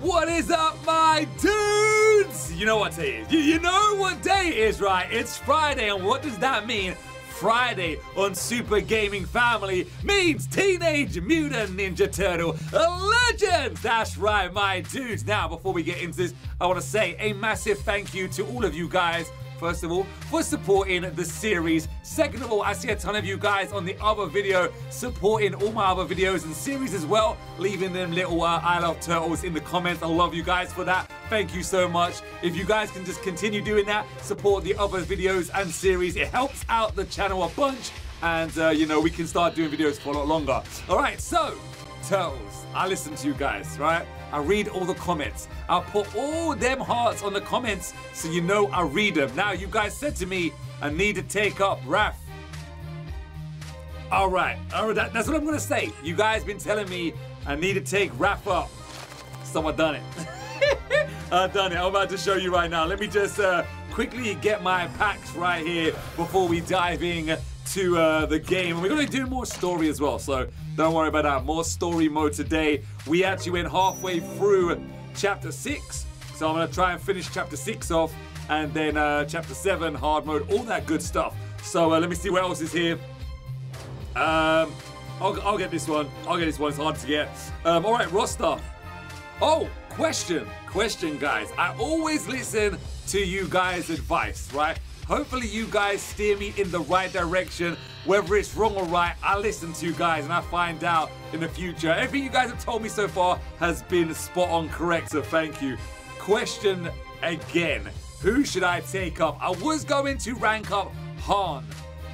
What is up, my dudes? You know what day is. You, you know what day is, right? It's Friday, and what does that mean? Friday on Super Gaming Family means Teenage Mutant Ninja Turtle Legends. That's right, my dudes. Now, before we get into this, I want to say a massive thank you to all of you guys first of all, for supporting the series. Second of all, I see a ton of you guys on the other video supporting all my other videos and series as well, leaving them little uh, I love turtles in the comments. I love you guys for that. Thank you so much. If you guys can just continue doing that, support the other videos and series. It helps out the channel a bunch and uh, you know, we can start doing videos for a lot longer. All right, so Turtles. I listen to you guys, right? I read all the comments. I'll put all them hearts on the comments so you know I read them. Now, you guys said to me, I need to take up Raph. All right, all right, that, that's what I'm gonna say. You guys been telling me I need to take Raph up. So I done it. I done it. I'm about to show you right now. Let me just uh, quickly get my packs right here before we dive in to uh, the game. And we're to do more story as well, so don't worry about that. More story mode today. We actually went halfway through chapter 6, so I'm going to try and finish chapter 6 off, and then uh, chapter 7, hard mode, all that good stuff. So uh, let me see what else is here. Um, I'll, I'll, get this one. I'll get this one. It's hard to get. Um, all right, roster. Oh, question. Question, guys. I always listen to you guys' advice, right? Hopefully you guys steer me in the right direction. Whether it's wrong or right, I listen to you guys and I find out in the future. Everything you guys have told me so far has been spot on correct, so thank you. Question again. Who should I take up? I was going to rank up Han,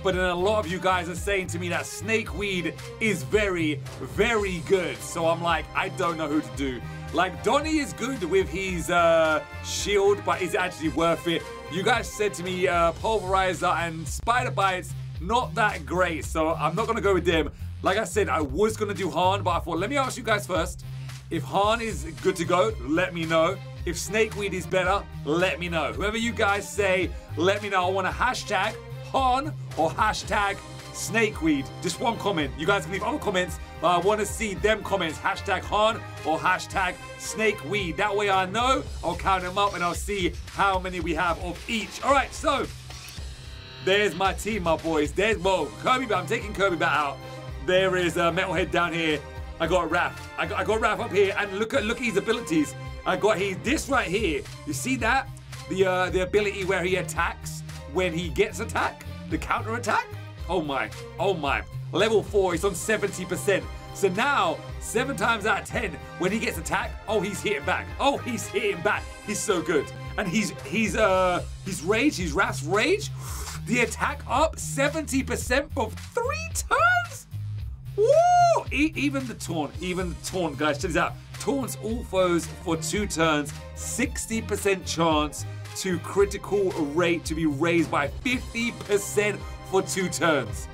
but then a lot of you guys are saying to me that Snakeweed is very, very good. So I'm like, I don't know who to do. Like, Donnie is good with his uh, shield, but is it actually worth it? You guys said to me uh, Pulverizer and Spider Bites, not that great, so I'm not going to go with them. Like I said, I was going to do Han, but I thought, let me ask you guys first. If Han is good to go, let me know. If Snakeweed is better, let me know. Whoever you guys say, let me know. I want a hashtag Han or hashtag Snakeweed. Just one comment. You guys can leave other comments, but I want to see them comments. Hashtag Han or hashtag Snakeweed. That way I know. I'll count them up and I'll see how many we have of each. All right, so there's my team, my boys. There's, well, Kirby, I'm taking Kirby back out. There is a Metalhead down here. I got Raph. I got, I got Raph up here, and look at look at his abilities. I got his this right here. You see that? The uh, the ability where he attacks when he gets attack, the counter attack. Oh my, oh my. Level 4, he's on 70%. So now, seven times out of 10, when he gets attacked, oh, he's hitting back. Oh, he's hitting back. He's so good. And he's, he's, uh, he's rage, he's Raph's rage. The attack up 70% for three turns? Woo! E even the taunt, even the taunt, guys, check this out. Taunts all foes for two turns, 60% chance to critical rate to be raised by 50% for two turns.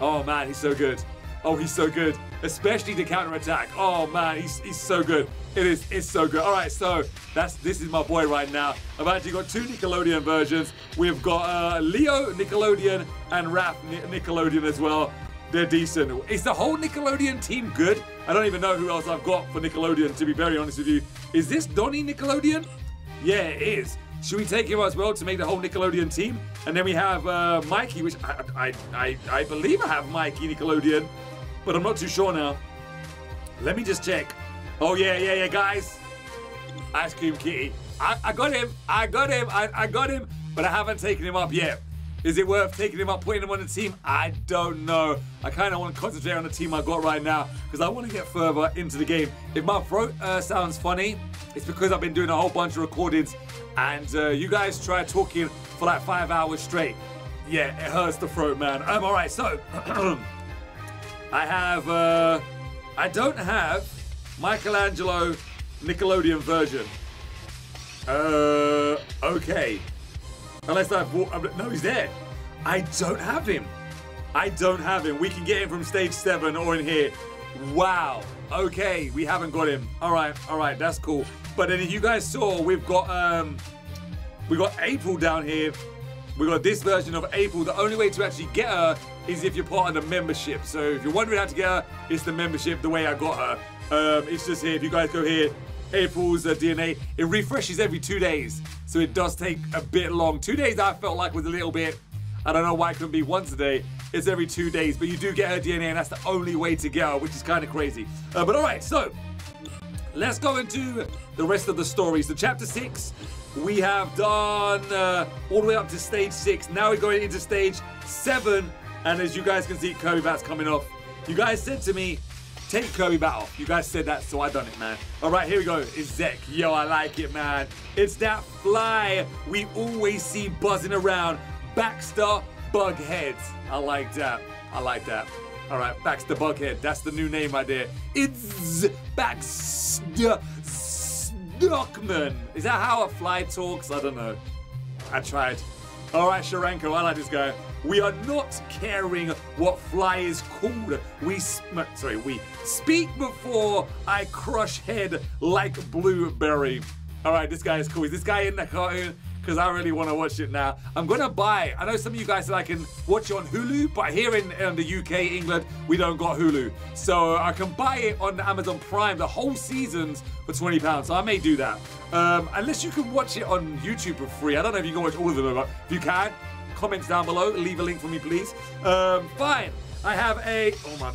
Oh man, he's so good. Oh, he's so good. Especially the counter attack. Oh man, he's, he's so good. It is, it's so good. All right, so that's this is my boy right now. I've actually got two Nickelodeon versions. We've got uh, Leo Nickelodeon and Raph Nickelodeon as well. They're decent. Is the whole Nickelodeon team good? I don't even know who else I've got for Nickelodeon, to be very honest with you. Is this Donnie Nickelodeon? Yeah, it is. Should we take him as well to make the whole Nickelodeon team? And then we have uh, Mikey, which I, I, I, I believe I have Mikey Nickelodeon, but I'm not too sure now. Let me just check. Oh, yeah, yeah, yeah, guys. Ice Cream Kitty. I, I got him. I got him. I, I got him, but I haven't taken him up yet. Is it worth taking him up, putting him on the team? I don't know. I kind of want to concentrate on the team I got right now because I want to get further into the game. If my throat uh, sounds funny, it's because I've been doing a whole bunch of recordings and uh, you guys try talking for like five hours straight. Yeah, it hurts the throat, man. Um, all right, so I have, uh, I don't have Michelangelo Nickelodeon version. Uh, okay. Unless I've walked, no, he's there. I don't have him. I don't have him. We can get him from stage seven or in here. Wow. Okay, we haven't got him. All right, all right, that's cool. But then if you guys saw, we've got um, we got April down here. We got this version of April. The only way to actually get her is if you're part of the membership. So if you're wondering how to get her, it's the membership, the way I got her. Um, it's just here. If you guys go here, April's uh, DNA. It refreshes every two days, so it does take a bit long. Two days I felt like was a little bit. I don't know why it couldn't be once a day. It's every two days, but you do get her DNA, and that's the only way to get her, which is kind of crazy. Uh, but all right, so let's go into the rest of the story. So chapter six, we have done uh, all the way up to stage six. Now we're going into stage seven, and as you guys can see, Kirby Bat's coming off. You guys said to me, take Kirby Bat off. You guys said that, so I done it, man. All right, here we go. It's Zeck. Yo, I like it, man. It's that fly we always see buzzing around. Baxter Bughead. I like that. I like that. All right, Baxter Bughead. That's the new name there. It's Baxter Stockman. Is that how a fly talks? I don't know. I tried. All right, Steranko, I like this guy. We are not caring what fly is called. We sorry, we speak before I crush head like blueberry. All right, this guy is cool. Is this guy in the cartoon? Because I really want to watch it now. I'm gonna buy. I know some of you guys said I can watch it on Hulu, but here in, in the UK, England, we don't got Hulu, so I can buy it on Amazon Prime, the whole seasons for 20 pounds. So I may do that. Um, unless you can watch it on YouTube for free. I don't know if you can watch all of them, but if you can, comments down below. Leave a link for me, please. Um, fine. I have a oh my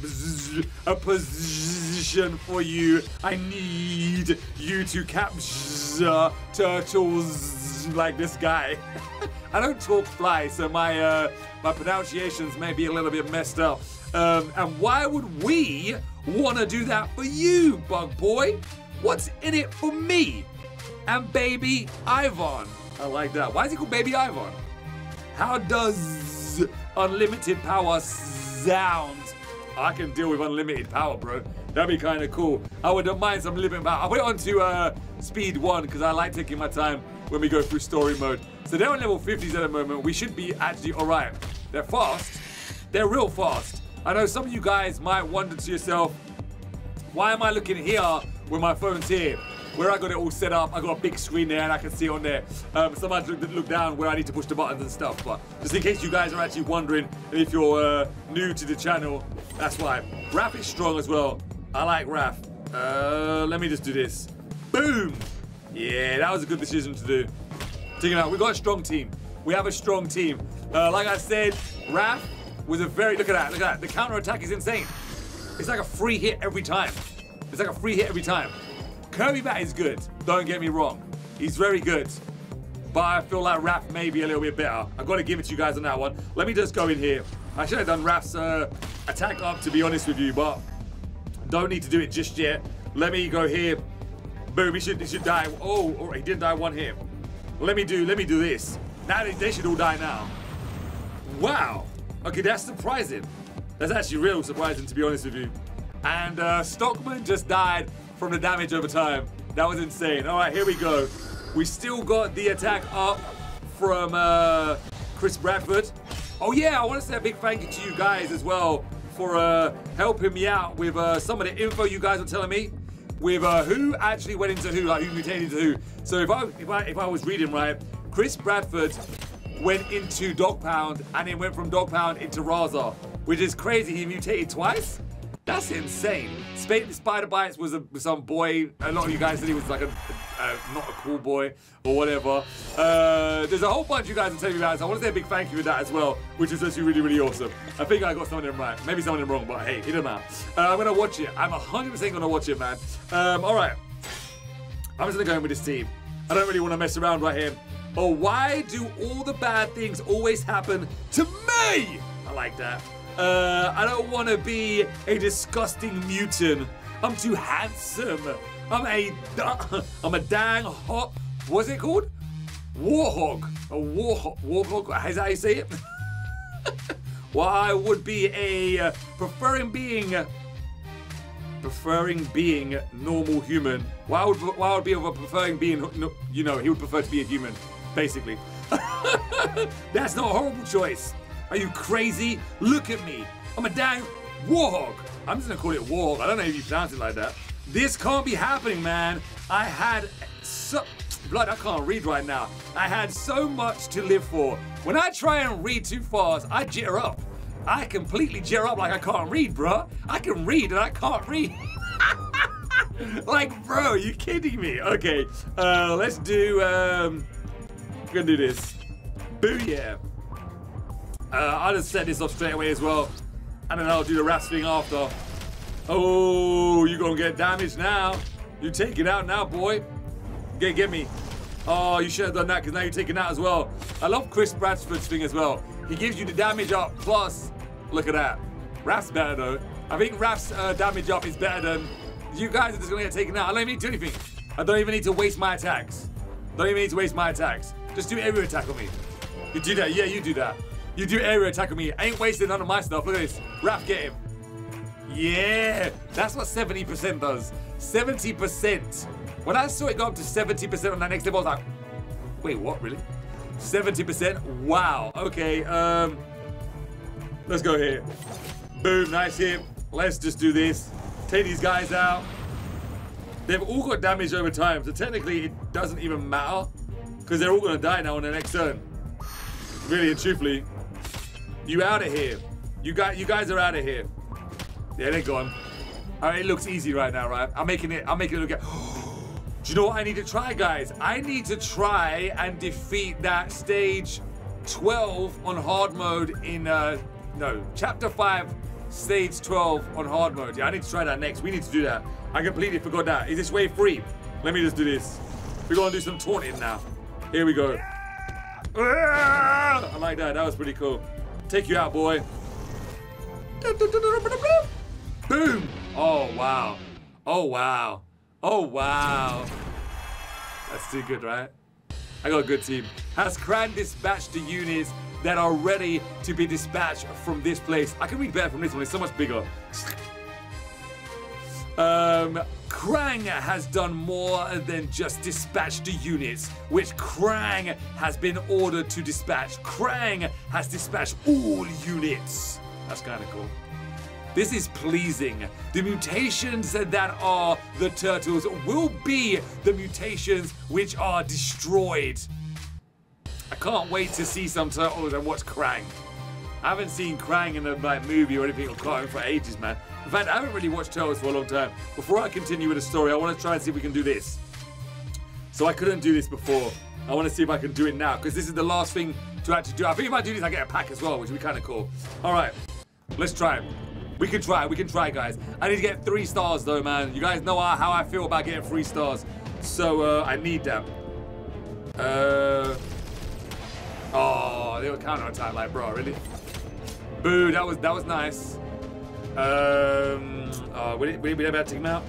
a position for you. I need you to capture turtles like this guy. I don't talk fly, so my uh, my pronunciations may be a little bit messed up. Um, and why would we want to do that for you, Bug Boy? What's in it for me? And Baby Ivan. I like that. Why is he called Baby Ivan? How does unlimited power sound? I can deal with unlimited power, bro. That'd be kind of cool. I wouldn't mind some limited power. I put it onto uh, speed one because I like taking my time when we go through story mode. So they're on level 50s at the moment. We should be actually all right. They're fast. They're real fast. I know some of you guys might wonder to yourself, why am I looking here when my phone's here? Where I got it all set up, I got a big screen there and I can see on there. Um, sometimes look, look down where I need to push the buttons and stuff. But just in case you guys are actually wondering if you're uh, new to the channel, that's why. Raph is strong as well. I like Raph. Uh, let me just do this. Boom! Yeah, that was a good decision to do. Take it out. We got a strong team. We have a strong team. Uh, like I said, Raph was a very look at that. Look at that. The counter attack is insane. It's like a free hit every time. It's like a free hit every time. Kirby Bat is good. Don't get me wrong. He's very good. But I feel like Raph may be a little bit better. I've got to give it to you guys on that one. Let me just go in here. I should have done Raph's uh, attack up, to be honest with you, but don't need to do it just yet. Let me go here. Boom, he should, he should die. Oh, oh, he did die one hit. Let me do, let me do this. Now they, they should all die now. Wow. Okay, that's surprising. That's actually real surprising, to be honest with you. And uh, Stockman just died from the damage over time. That was insane. All right, here we go. We still got the attack up from uh, Chris Bradford. Oh yeah, I want to say a big thank you to you guys as well for uh, helping me out with uh, some of the info you guys were telling me with uh, who actually went into who, like who mutated into who. So if I, if I if I was reading right, Chris Bradford went into Dog Pound and then went from Dog Pound into Rahzar, which is crazy. He mutated twice. That's insane. Sp Spider Bites was a, some boy. A lot of you guys said he was like a, a not a cool boy or whatever. Uh, there's a whole bunch of you guys are telling me about. So I want to say a big thank you for that as well, which is actually really, really awesome. I think I got some of them right. Maybe some of them wrong, but hey, it doesn't matter. Uh, I'm going to watch it. I'm 100% going to watch it, man. Um, all right. I'm just going to go in with this team. I don't really want to mess around right here. But why do all the bad things always happen to me? I like that. Uh, I don't want to be a disgusting mutant. I'm too handsome. I'm a, I'm a dang hot. What's it called? Warhog. A warhog. Warhog. Is that how you say it? well, I would be a uh, preferring being. preferring being normal human. Why would why would be of a preferring being? You know, he would prefer to be a human, basically. That's not a horrible choice. Are you crazy? Look at me. I'm a dang warhog. I'm just gonna call it warhog. I don't know if you pronounce it like that. This can't be happening, man. I had so blood. I can't read right now. I had so much to live for. When I try and read too fast, I jitter up. I completely jitter up like I can't read, bruh. I can read and I can't read. like, bro, you kidding me? Okay, uh, let's do, um, we're gonna do this. Booyah. Uh, I'll just set this up straight away as well. And then I'll do the rats thing after. Oh, you're gonna get damaged now. You take it out now, boy. Get, get me. Oh, you should have done that because now you're taking out as well. I love Chris Bradford's thing as well. He gives you the damage up plus, look at that. Raph's better though. I think Raph's uh, damage up is better than you guys are just gonna get taken out. I don't even need to do anything. I don't even need to waste my attacks. Don't even need to waste my attacks. Just do every attack on me. You do that, yeah, you do that. You do area attack on me. I ain't wasting none of my stuff. Look at this. Raph, get him. Yeah, that's what 70% does. 70%. When I saw it go up to 70% on that next level, I was like, wait, what, really? 70%? Wow. Okay, um, let's go here. Boom, nice hit. Let's just do this. Take these guys out. They've all got damage over time, so technically it doesn't even matter because they're all going to die now on the next turn. Really and truthfully, you out of here. You got, you guys are out of here. Yeah, they're gone. All right, it looks easy right now, right? I'm making it. I'm making it look. Do you know what I need to try, guys? I need to try and defeat that stage 12 on hard mode in uh no chapter 5 stage 12 on hard mode. Yeah, I need to try that next. We need to do that. I completely forgot that. Is this wave free? Let me just do this. We're gonna do some taunting now. Here we go. I like that. That was pretty cool. Take you out, boy. Boom! Oh, wow. Oh, wow. Oh, wow. That's too good, right? I got a good team. Has Kraang dispatched the units that are ready to be dispatched from this place? I can read better from this one. It's so much bigger. Um, Kraang has done more than just dispatch the units, which Kraang has been ordered to dispatch. Kraang has dispatched all units. That's kind of cool. This is pleasing. The mutations that are the turtles will be the mutations which are destroyed. I can't wait to see some turtles and watch Kraang. I haven't seen Kraang in a like, movie or anything or cartoon for ages, man. In fact, I haven't really watched Turtles for a long time. Before I continue with the story, I want to try and see if we can do this. So I couldn't do this before. I want to see if I can do it now, because this is the last thing to actually do. I think if I do this, I get a pack as well, which would be kind of cool. All right, let's try. We can try, we can try, guys. I need to get three stars, though, man. You guys know how I feel about getting three stars. So, uh, I need them. Uh... Oh, they were counter-attack, like, bro, really? Boo, that was that was nice. Um, uh, we, we, we never to take him out.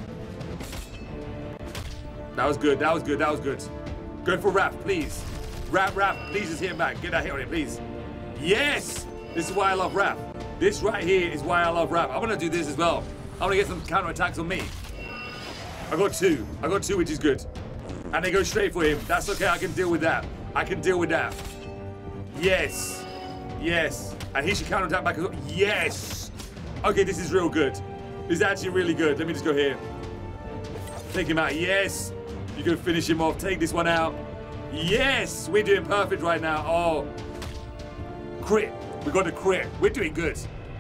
That was good, that was good, that was good. Go for Raph, please. Rap, Rap, please just hit him back. Get that hit on him, please. Yes! This is why I love Rap. This right here is why I love Rap. I'm gonna do this as well. I'm gonna get some counter attacks on me. I got two. I got two, which is good. And they go straight for him. That's okay, I can deal with that. I can deal with that. Yes. Yes. And he should counter attack back as well. Yes. Okay, this is real good. This is actually really good. Let me just go here. Take him out. Yes. You can finish him off. Take this one out. Yes. We're doing perfect right now. Oh. Crit. We got a crit. We're doing good.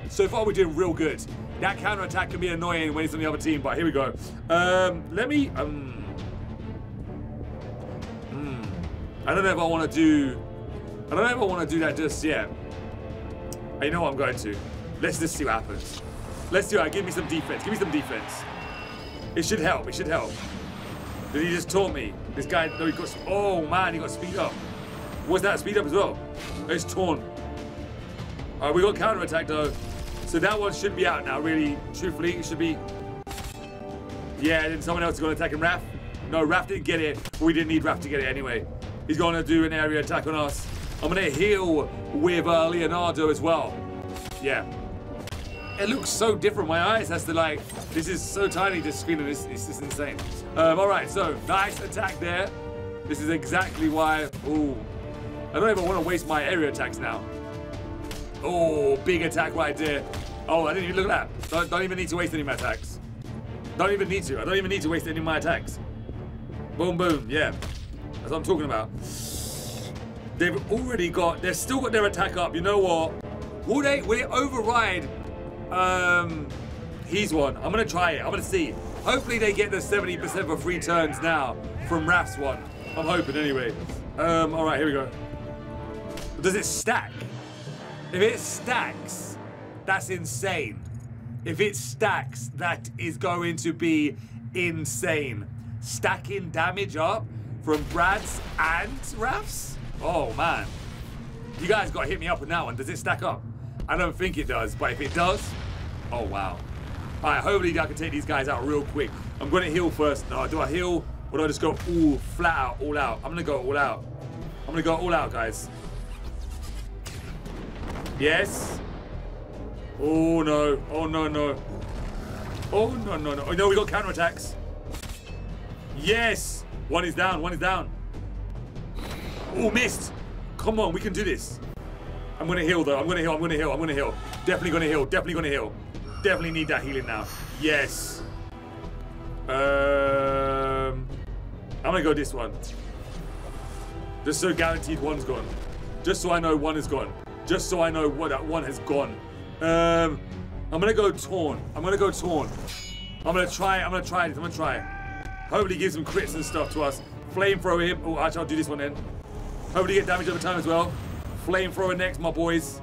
So far, we're doing real good. That counter attack can be annoying when it's on the other team, but here we go. Um, let me. Um, hmm. I don't know if I want to do. I don't know if I want to do that just yet. You know what I'm going to. Let's just see what happens. Let's do it. Give me some defense. Give me some defense. It should help. It should help. Did he just taunt me? This guy, no, he got, oh man, he got speed up. Was that speed up as well? It's torn. All right, we got counter attack though. So that one should be out now, really. Truthfully, it should be. Yeah, then someone else is going to attack him. Raph? No, Raph didn't get it. We didn't need Raph to get it anyway. He's going to do an area attack on us. I'm going to heal with uh, Leonardo as well. Yeah. It looks so different. My eyes has to like, this is so tiny, this screen, and it's just insane. Um, all right, so nice attack there. This is exactly why, ooh. I don't even want to waste my area attacks now. Oh, big attack right there. Oh, I didn't even look at that. Don't, don't even need to waste any of my attacks. Don't even need to. I don't even need to waste any of my attacks. Boom, boom. Yeah. That's what I'm talking about. They've already got, they've still got their attack up. You know what? Will they, will it override um, he's one? I'm to try it. I'm to see. Hopefully they get the 70% for free turns now from Raph's one. I'm hoping anyway. Um, all right, here we go. Does it stack? If it stacks, that's insane. If it stacks, that is going to be insane. Stacking damage up from Brad's and Raph's? Oh man. You guys got to hit me up on that one. Does it stack up? I don't think it does, but if it does, oh wow. All right, hopefully I can take these guys out real quick. I'm going to heal first. No, do I heal or do I just go all flat out, all out? I'm going to go all out. I'm going to go all out, guys. Yes. Oh no. Oh no, no. Oh no, no, no. Oh no, we got counterattacks. Yes. One is down, one is down. Oh, missed. Come on, we can do this. I'm gonna heal though. I'm gonna heal. I'm gonna heal. I'm gonna heal. Definitely gonna heal. Definitely gonna heal. Definitely need that healing now. Yes. Um, I'm gonna go this one. Just so guaranteed one's gone. Just so I know one is gone. Just so I know what that one has gone. Um, I'm gonna go torn. I'm gonna go torn. I'm gonna try. I'm gonna try it. I'm gonna try. Hopefully, give some crits and stuff to us. Flamethrower him. Oh, actually, I'll do this one then. Hopefully, get damage over time as well. Flamethrower next, my boys.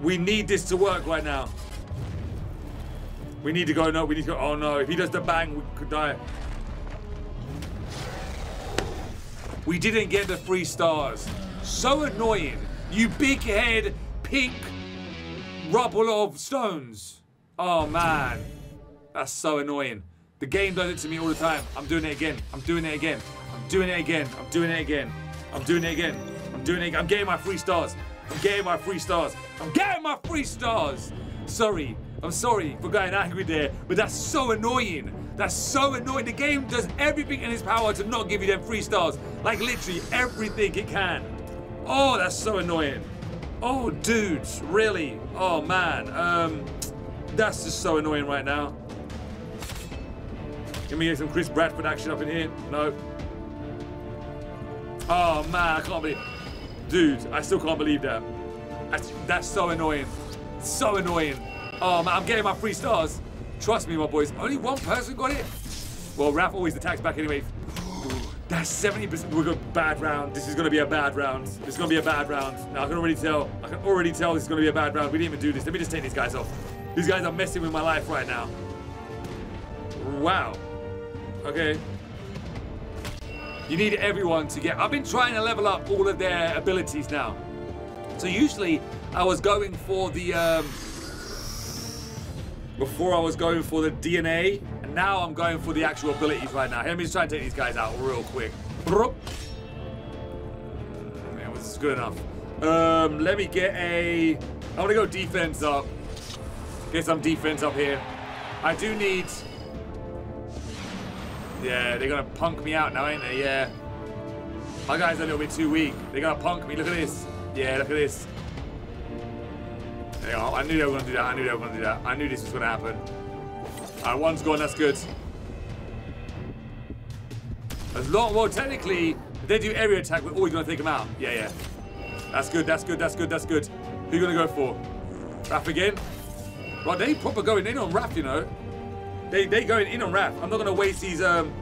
We need this to work right now. We need to go. No, we need to go. Oh no! If he does the bang, we could die. We didn't get the three stars. So annoying. You big head, pink rubble of stones. Oh man. That's so annoying. The game does it to me all the time. I'm doing it again. I'm doing it again. I'm doing it again. I'm doing it again. I'm doing it again. I'm doing it. I'm getting my three stars. I'm getting my three stars. I'm getting my three stars. Sorry. I'm sorry for going angry there, but that's so annoying. That's so annoying. The game does everything in its power to not give you them three stars. Like literally everything it can. Oh, that's so annoying. Oh, dudes, really? Oh, man. Um, that's just so annoying right now. Can we get some Chris Bradford action up in here? No. Oh, man, I can't believe... Dude, I still can't believe that. That's, that's so annoying. So annoying. Oh, man, I'm getting my three stars. Trust me, my boys. Only one person got it? Well, Raph always attacks back anyway. That's 70%. We're going bad round. This is going to be a bad round. This is going to be a bad round. Now, I can already tell. I can already tell this is going to be a bad round. We didn't even do this. Let me just take these guys off. These guys are messing with my life right now. Wow. Okay. You need everyone to get... I've been trying to level up all of their abilities now. So usually I was going for the... Um, before I was going for the DNA and now I'm going for the actual abilities right now. Let me just try and take these guys out real quick. Yeah, this is good enough. Um, let me get a... I want to go defense up. Get some defense up here. I do need... Yeah, they're to punk me out now, ain't they? Yeah. My guy's a little bit too weak. They're to punk me. Look at this. Yeah, look at this. There. I knew they were to do that. I knew they were to do that. I knew this was to happen. Alright, one's gone, that's good. As long, well, technically, if they do area attack, we're always gonna take them out. Yeah, yeah. That's good, that's good, that's good, that's good. Who you gonna go for? Raph again? Right, they proper going in on Raph, you know. They they going in on Raph. I'm not gonna waste these, um...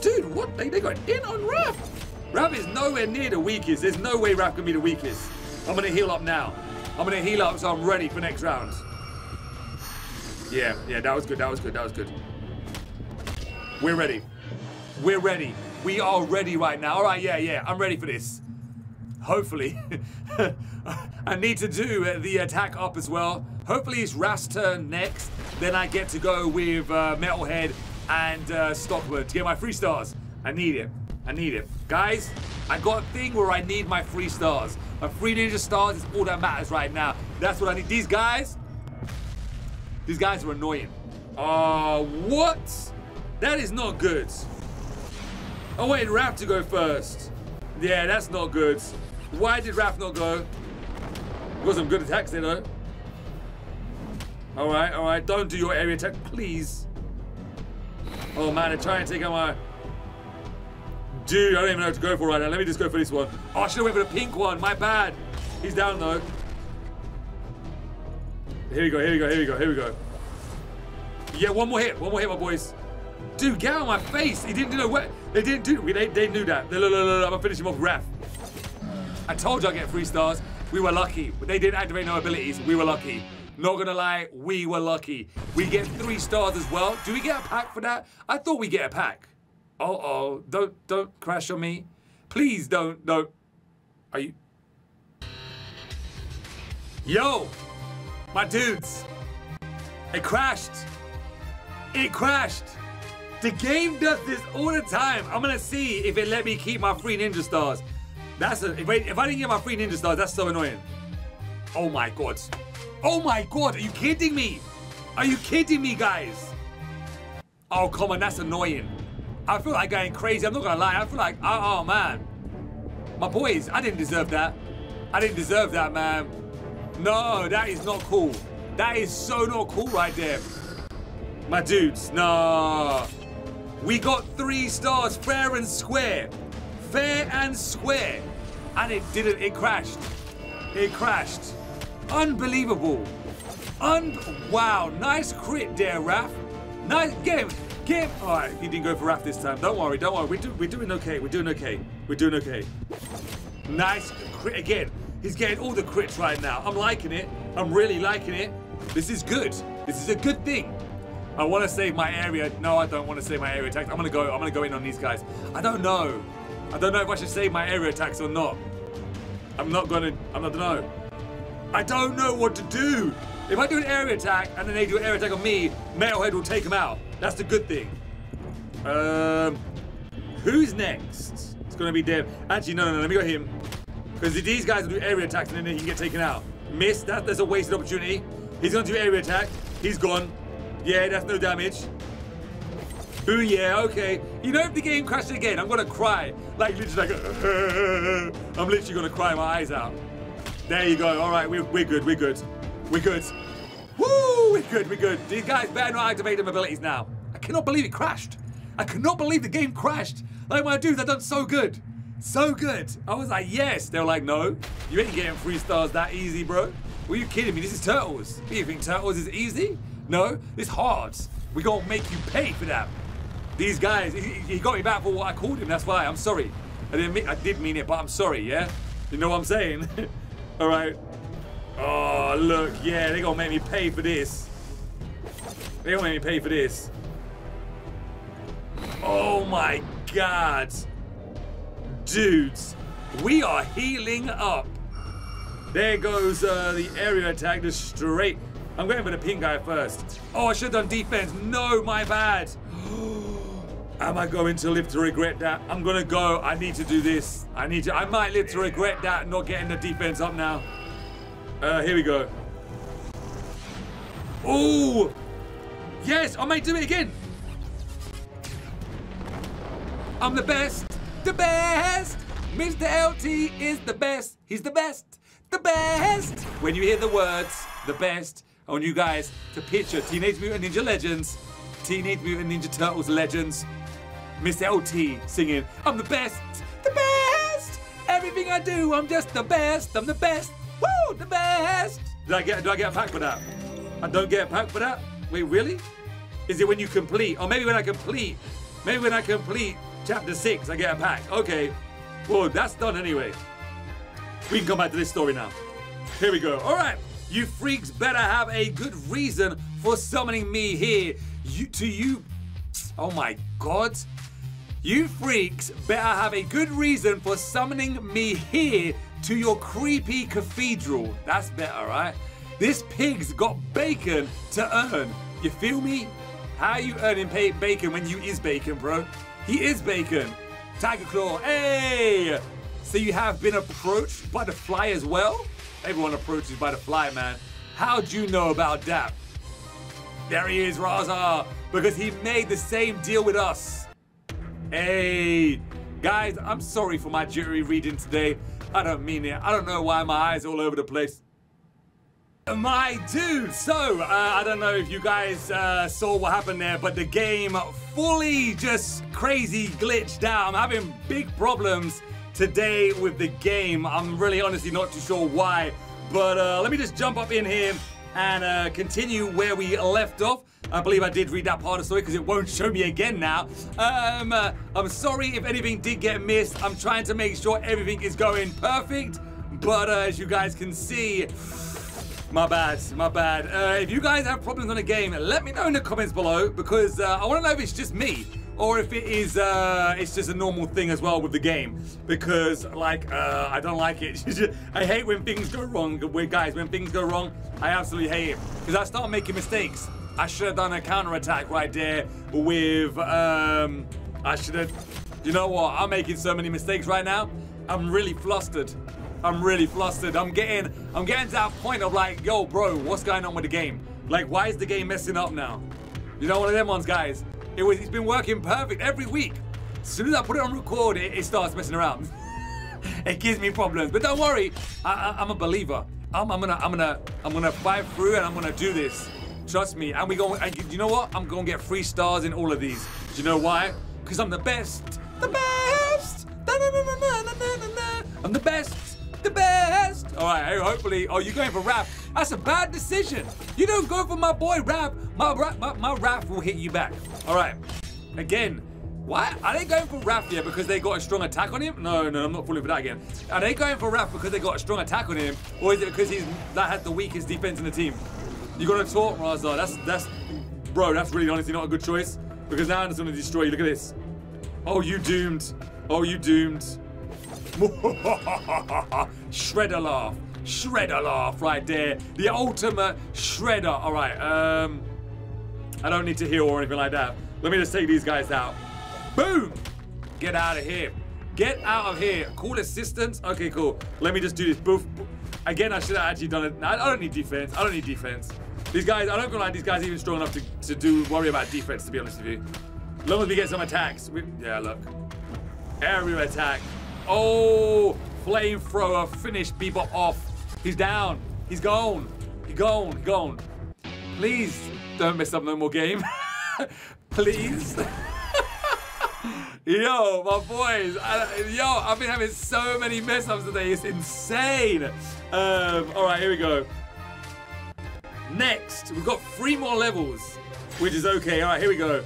Dude, what? They, they going in on Raph? Raph is nowhere near the weakest. There's no way Raph can be the weakest. I'm gonna heal up now. I'm gonna heal up so I'm ready for next round. Yeah, yeah, that was good, that was good, that was good. We're ready. We're ready. We are ready right now. All right, yeah, yeah, I'm ready for this. Hopefully. I need to do the attack up as well. Hopefully it's Raph's turn next. Then I get to go with uh, Metalhead and uh, Stockman to get my free stars. I need it. I need it. Guys, I got a thing where I need my free stars. My free ninja stars is all that matters right now. That's what I need. These guys, these guys are annoying. Uh, what? That is not good. Oh, wait, Raph to go first. Yeah, that's not good. Why did Raph not go? Got some good attacks there, though. All right, all right. Don't do your area attack, please. Oh, man, they're trying to take out my... Dude, I don't even know what to go for right now. Let me just go for this one. Oh, I should have went for the pink one. My bad. He's down, though. Here we go, here we go, here we go, here we go. Yeah, one more hit. One more hit, my boys. Dude, get out of my face. He didn't do no what. They didn't do. They, they knew that. Look, look, look, I'm gonna finish him off, Raph. I told you I'd get three stars. We were lucky. They didn't activate no abilities. We were lucky. Not gonna lie, we were lucky. We get three stars as well. Do we get a pack for that? I thought we get a pack. Uh oh, don't don't crash on me. Please don't don't. Are you? Yo, my dudes, it crashed. It crashed. The game does this all the time. I'm gonna see if it let me keep my free ninja stars. That's a, if I, if I didn't get my free ninja stars, that's so annoying. Oh my god. Oh my god, are you kidding me? Are you kidding me, guys? Oh, come on, that's annoying. I feel like going crazy. I'm not gonna lie. I feel like, oh, oh man. My boys, I didn't deserve that. I didn't deserve that, man. No, that is not cool. That is so not cool right there. My dudes, no. We got three stars, fair and square. Fair and square. And it didn't, it crashed. It crashed. Unbelievable. Un wow, nice crit there, Raph. Nice, get him. All right, he didn't go for Raph this time. Don't worry, don't worry. We're, do, we're doing okay, we're doing okay. We're doing okay. Nice crit again. He's getting all the crits right now. I'm liking it. I'm really liking it. This is good. This is a good thing. I want to save my area. No, I don't want to save my area attacks. I'm gonna go. I'm gonna go in on these guys. I don't know. I don't know if I should save my area attacks or not. I'm not gonna. I'm not know. I don't know what to do. If I do an area attack and then they do an area attack on me, Metalhead will take them out. That's the good thing. Um, who's next? It's gonna be Dev. Actually, no, no, no. Let me go him. Because these guys will do area attacks and then he can get taken out. Miss. That, that's a wasted opportunity. He's gonna do area attack. He's gone. Yeah, that's no damage. Ooh, yeah, okay. You know, if the game crashes again, I'm gonna cry. Like, literally, like, I'm literally gonna cry my eyes out. There you go. All right, we're, we're good, we're good. We're good. Woo, we're good, we're good. These guys better not activate their abilities now. I cannot believe it crashed. I cannot believe the game crashed. Like, my dudes, I've done so good. So good. I was like, yes. They were like, no, you ain't getting three stars that easy, bro. Were you kidding me? This is Turtles. You think Turtles is easy? No, it's hard. We gonna make you pay for that. These guys, he, he, got me back for what I called him. That's why I'm sorry. I didn't mean, I did mean it, but I'm sorry. Yeah, you know what I'm saying? All right. Oh look, yeah, they're gonna make me pay for this. They're gonna make me pay for this. Oh my God, dudes, we are healing up. There goes uh, the area attack just straight. I'm going for the pink guy first. Oh, I should have done defense. No, my bad. Am I going to live to regret that? I'm gonna go. I need to do this. I need to. I might live to regret that not getting the defense up now. Uh, here we go. Oh, yes, I might do it again. I'm the best, the best. Mr. LT is the best. He's the best, the best. When you hear the words, the best, I want you guys to picture Teenage Mutant Ninja Legends, Teenage Mutant Ninja Turtles Legends, Miss LT singing, I'm the best, the best. Everything I do, I'm just the best. I'm the best. Woo, the best. Did I get, do I get a pack for that? I don't get a pack for that? Wait, really? Is it when you complete? Or maybe when I complete, maybe when I complete chapter six, I get a pack. Okay. Well, that's done anyway. We can come back to this story now. Here we go. All right. You freaks better have a good reason for summoning me here. You, to you. Oh my god. You freaks better have a good reason for summoning me here to your creepy cathedral. That's better, right? This pig's got bacon to earn. You feel me? How are you earning bacon when you is bacon, bro? He is bacon. Tiger Claw, hey! So you have been approached by the fly as well? Everyone approaches by the fly, man. How'd you know about that? There he is, Rahzar, because he made the same deal with us. Hey, guys, I'm sorry for my jury reading today. I don't mean it. I don't know why my eyes all over the place. My dude, so uh, I don't know if you guys uh, saw what happened there, but the game fully just crazy glitched out. I'm having big problems today with the game. I'm really honestly not too sure why, but uh, let me just jump up in here and uh, continue where we left off. I believe I did read that part of the story because it won't show me again now. Um, uh, I'm sorry if anything did get missed. I'm trying to make sure everything is going perfect. But uh, as you guys can see, my bad, my bad. Uh, if you guys have problems on the game, let me know in the comments below because uh, I want to know if it's just me or if it is uh, it's just a normal thing as well with the game because like uh, I don't like it I hate when things go wrong guys when things go wrong I absolutely hate it because I start making mistakes I should have done a counter attack right there with um, I should have you know what I'm making so many mistakes right now I'm really flustered I'm really flustered I'm getting I'm getting to that point of like yo bro what's going on with the game like why is the game messing up now you know one of them ones guys it was, it's been working perfect every week. As soon as I put it on record, it, it starts messing around. it gives me problems. But don't worry, I, am a believer. I'm, I'm, gonna, I'm gonna, I'm gonna fight through and I'm gonna do this. Trust me. And we go. And you know what? I'm gonna get three stars in all of these. Do you know why? Because I'm the best. The best. I'm the best. The best. All right. Hopefully. Oh, you going for rap? That's a bad decision. You don't go for my boy rap. My rap, my, my rap will hit you back. All right. Again, why are they going for Raphia because they got a strong attack on him? No, no, I'm not falling for that again. Are they going for Raph because they got a strong attack on him, or is it because he's that has the weakest defense in the team? You got to talk, Rahzar. That's that's, bro. That's really honestly not a good choice because now I'm gonna destroy you. Look at this. Oh, you doomed. Oh, you doomed. shredder laugh. Shredder laugh right there. The ultimate shredder. All right. Um. I don't need to heal or anything like that. Let me just take these guys out. Boom! Get out of here. Get out of here. Call assistance. Okay, cool. Let me just do this. Boof. Again, I should have actually done it. I don't need defense. I don't need defense. These guys, I don't feel like these guys are even strong enough to, to do worry about defense, to be honest with you. As long as we get some attacks. We, yeah, look. Area attack. Oh, flamethrower. Finish Bebop off. He's down. He's gone. He's gone. He's gone. Please don't mess up no more game. Please. yo, my boys. I, yo, I've been having so many mess ups today. It's insane. Um, all right, here we go. Next, we've got three more levels, which is okay. All right, here we go.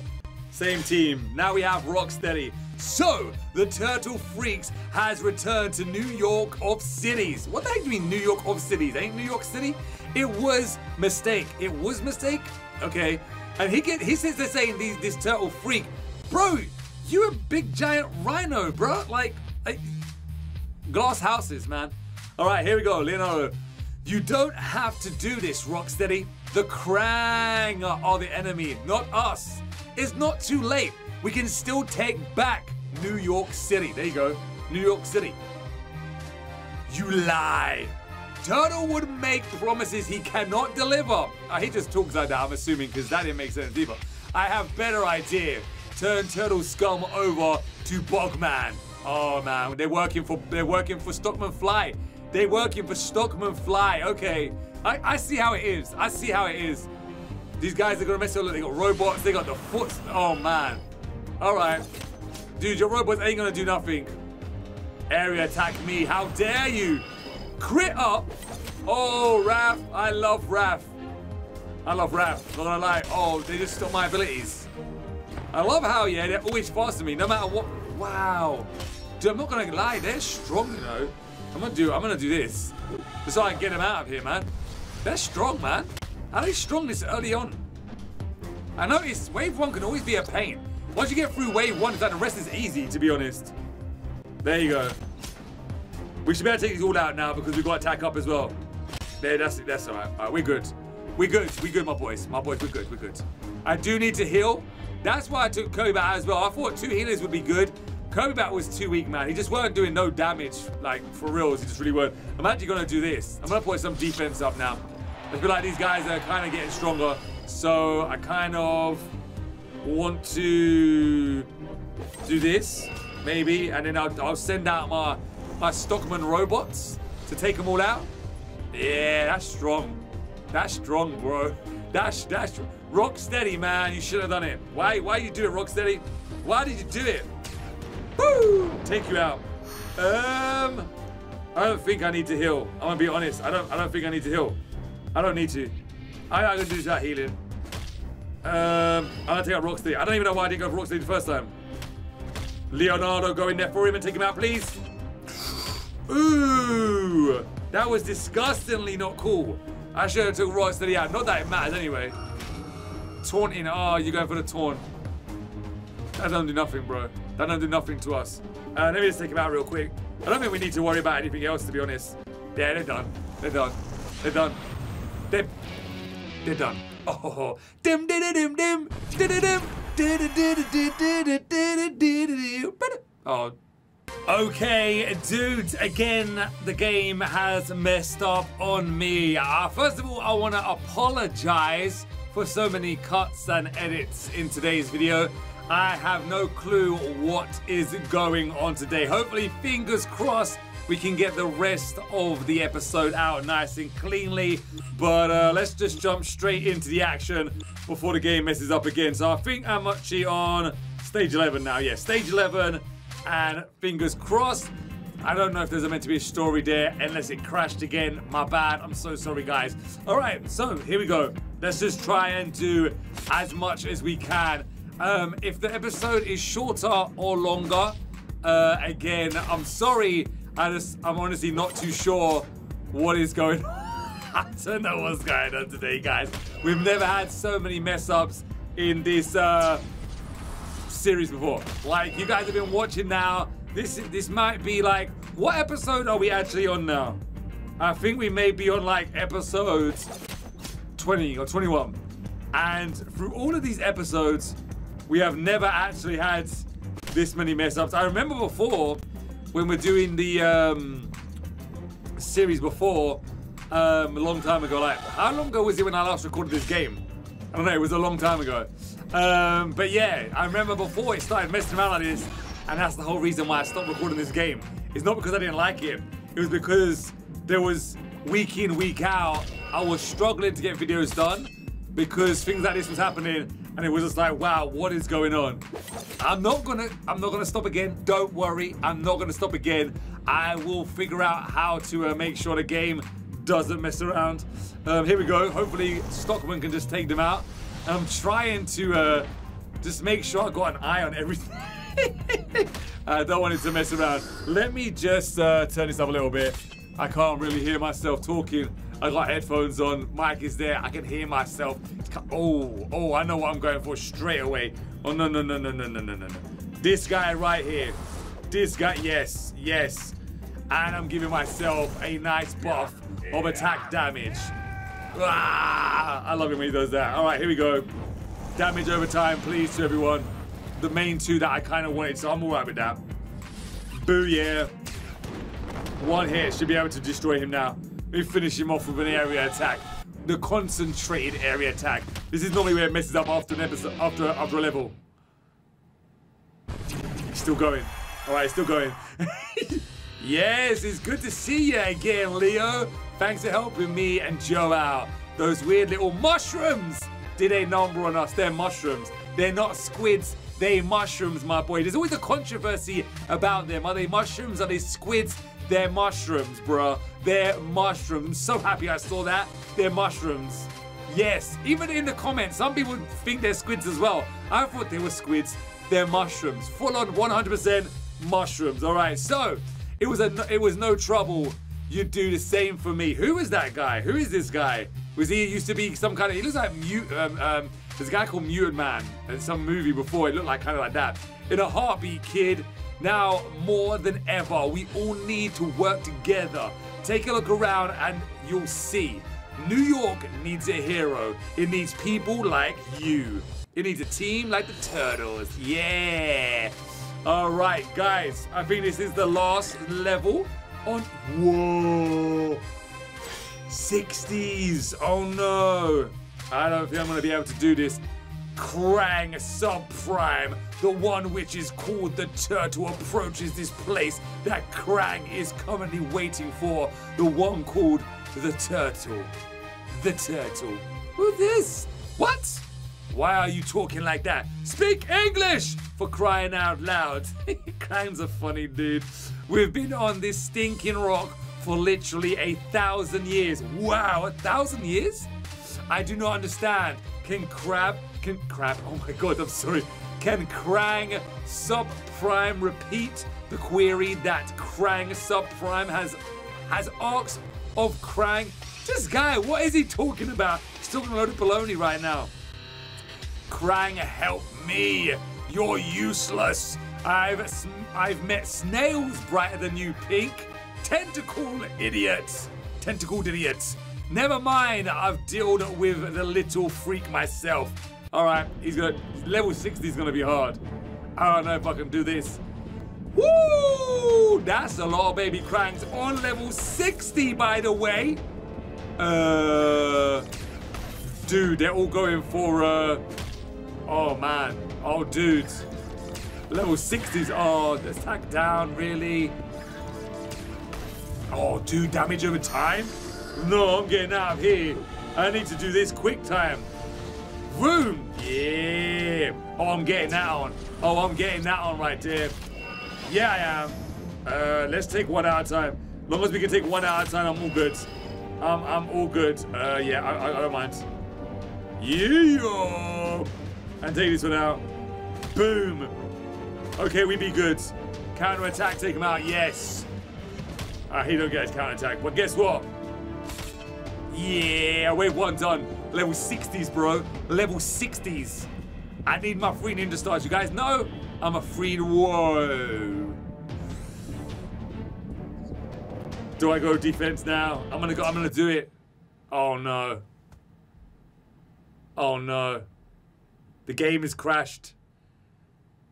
Same team. Now we have Rocksteady. So, the Turtle Freaks has returned to New York of Cities. What the heck do you mean New York of Cities? Ain't New York City? It was mistake. It was mistake? Okay. And he get he sits there saying these this turtle freak. Bro, you a big giant rhino, bro. Like, like glass houses, man. Alright, here we go, Leonardo. You don't have to do this, Rocksteady. The Krang are the enemy, not us. It's not too late. We can still take back New York City. There you go. New York City. You lie. Turtle would make promises he cannot deliver. Uh, he just talks like that, I'm assuming, because that didn't make sense either. I have better idea. Turn Turtle Scum over to Bogman. Oh man, they're working for they're working for Stockman Fly. They're working for Stockman Fly. Okay, I, I see how it is. I see how it is. These guys are gonna mess up. They got robots. They got the foot. Oh man. All right, dude, your robots ain't gonna do nothing. Area attack me. How dare you? Crit up. Oh, Raph. I love Raph. I love Raph. Not gonna lie. Oh, they just stole my abilities. I love how, yeah, they're always faster than me, no matter what. Wow. Dude, I'm not gonna lie. They're strong, you know. I'm gonna do, I'm gonna do this. Just so I can get them out of here, man. They're strong, man. How are they strong this early on? I noticed wave one can always be a pain. Once you get through wave one, it's like the rest is easy, to be honest. There you go. We should better take these all out now because we've got attack up as well. There, that's it. That's all right. All right, we're good. We're good. We're good, my boys. My boys, we're good. We're good. I do need to heal. That's why I took Kirby out as well. I thought two healers would be good. Kirby Bat was too weak, man. He just weren't doing no damage, like, for reals. He just really weren't. I'm actually going to do this. I'm going to put some defense up now. I feel like these guys are kind of getting stronger. So I kind of want to do this, maybe. And then I'll, I'll send out my my Stockman robots to take them all out. Yeah, that's strong. That's strong, bro. That's that's rock steady, man. You should have done it. Why why you do it, rock steady? Why did you do it? Woo! Take you out. Um, I don't think I need to heal. I'm gonna be honest. I don't I don't think I need to heal. I don't need to. I, I can do that healing. Um, I'm gonna take out Rocksteady. I don't even know why I didn't go for Rocksteady the first time. Leonardo, go in there for him and take him out, please. Ooh, that was disgustingly not cool. I should have took Rocksteady out. Not that it matters anyway. Taunting. Oh, you're going for the taunt. That don't do nothing, bro. That don't do nothing to us. Uh, let me just take him out real quick. I don't think we need to worry about anything else, to be honest. Yeah, they're done. They're done. They're done. They're, they're done. Oh, dim dim dim dim dim dim Oh. Okay, dude, again, the game has messed up on me. Uh, first of all, I want to apologize for so many cuts and edits in today's video. I have no clue what is going on today. Hopefully, fingers crossed, we can get the rest of the episode out nice and cleanly. But uh, let's just jump straight into the action before the game messes up again. So I think I'm actually on stage 11 now. Yeah, stage 11 and fingers crossed. I don't know if there's meant to be a story there unless it crashed again. My bad. I'm so sorry, guys. All right, so here we go. Let's just try and do as much as we can. Um, if the episode is shorter or longer, uh, again, I'm sorry. I just, I'm honestly not too sure what is going on. I don't know what's going on today, guys. We've never had so many mess ups in this uh, series before. Like, you guys have been watching now. This this might be like, what episode are we actually on now? I think we may be on like episode 20 or 21. And through all of these episodes, we have never actually had this many mess ups. I remember before when we're doing the um, series before um, a long time ago. Like, how long ago was it when I last recorded this game? I don't know. It was a long time ago. Um, but yeah, I remember before it started messing around like this, and that's the whole reason why I stopped recording this game. It's not because I didn't like it. It was because there was week in, week out, I was struggling to get videos done because things like this was happening and it was just like, wow, what is going on? I'm not gonna, I'm not gonna stop again. Don't worry, I'm not gonna stop again. I will figure out how to uh, make sure the game doesn't mess around. Um, here we go. Hopefully Stockman can just take them out. I'm trying to uh, just make sure I got an eye on everything. I don't want it to mess around. Let me just uh, turn this up a little bit. I can't really hear myself talking. I got headphones on. Mic is there. I can hear myself. Oh, oh, I know what I'm going for straight away. Oh, no, no, no, no, no, no, no, no. This guy right here. This guy, yes, yes. And I'm giving myself a nice buff of attack damage. Ah, I love it when he does that. All right, here we go. Damage over time, please, to everyone. The main two that I kind of wanted, so I'm all right with that. Boo, yeah. One hit should be able to destroy him now. Me finish him off with an area attack. The concentrated area attack. This is normally where it messes up after an episode, after, after a level. Still going. All right, still going. yes, it's good to see you again, Leo. Thanks for helping me and Joe out. Those weird little mushrooms did a number on us. They're mushrooms. They're not squids. They mushrooms, my boy. There's always a controversy about them. Are they mushrooms? Are they squids? They're mushrooms, bro. They're mushrooms. I'm so happy I saw that. They're mushrooms. Yes, even in the comments, some people think they're squids as well. I thought they were squids. They're mushrooms. Full on 100% mushrooms. All right, so it was a it was no trouble you'd do the same for me. Who is that guy? Who is this guy? Was he used to be some kind of? He looks like mute. Um, um, there's a guy called Mutant Man in some movie before. It looked like kind of like that. In a heartbeat, kid. Now more than ever, we all need to work together. Take a look around and you'll see. New York needs a hero. It needs people like you. It needs a team like the Turtles. Yeah. All right, guys. I think this is the last level on. Whoa. 60s. Oh no. I don't think I'm going to be able to do this. Kraang Subprime, the one which is called the Turtle, approaches this place that Kraang is currently waiting for. The one called the Turtle. The Turtle. Who this? What? Why are you talking like that? Speak English! For crying out loud. Kraang's a funny dude. We've been on this stinking rock for literally a thousand years. Wow, a thousand years? I do not understand. Can Crab can crab, Oh my god, I'm sorry. Can Kraang subprime repeat the query that Kraang subprime has has asked of Kraang? This guy, what is he talking about? He's talking a load of baloney right now. Kraang, help me! You're useless. I've I've met snails brighter than you, Pink. Tentacle idiots. Tentacled idiots. Never mind, I've dealt with the little freak myself. All right, he's gonna level 60 is gonna be hard. I don't know if I can do this. Woo! That's a lot of baby cranks on level 60, by the way. Uh, dude, they're all going for uh. Oh man, oh dudes. Level 60s. Oh, attack down, really? Oh, two damage over time? No, I'm getting out of here. I need to do this quick time. Room! Yeah! Oh, I'm getting that on. Oh, I'm getting that on right there. Yeah, I am. Uh, let's take one at a time. As long as we can take one at a time, I'm all good. Um, I'm all good. Uh, yeah, I, I, I don't mind. Yeah! And take this one out. Boom! Okay, we be good. Counter attack, take him out. Yes. Uh, he don't get his counter attack. But guess what? Yeah, wave one done. Level 60s, bro. Level 60s. I need my free ninja stars. You guys know I'm a free. Whoa. Do I go defense now? I'm gonna go. I'm gonna do it. Oh no. Oh no. The game has crashed.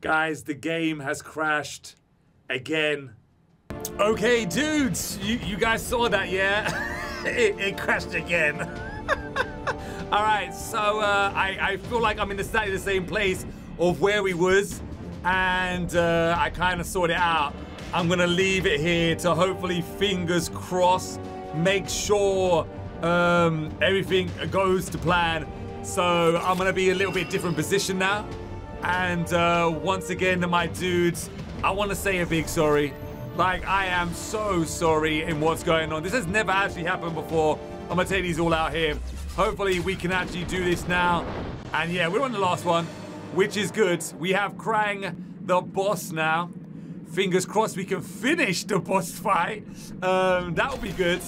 Guys, the game has crashed again. Okay, dudes, you, you guys saw that, yeah? it, it, crashed again. All right, so uh, I, I feel like I'm in exactly the same place of where we was, and uh, I kind of sorted it out. I'm gonna leave it here to hopefully, fingers crossed, make sure um, everything goes to plan. So I'm gonna be a little bit different position now. And uh, once again, to my dudes, I want to say a big sorry. Like, I am so sorry in what's going on. This has never actually happened before. I'm to take these all out here. Hopefully, we can actually do this now. And yeah, we're on the last one, which is good. We have Kraang, the boss now. Fingers crossed we can finish the boss fight. Um, that will be good.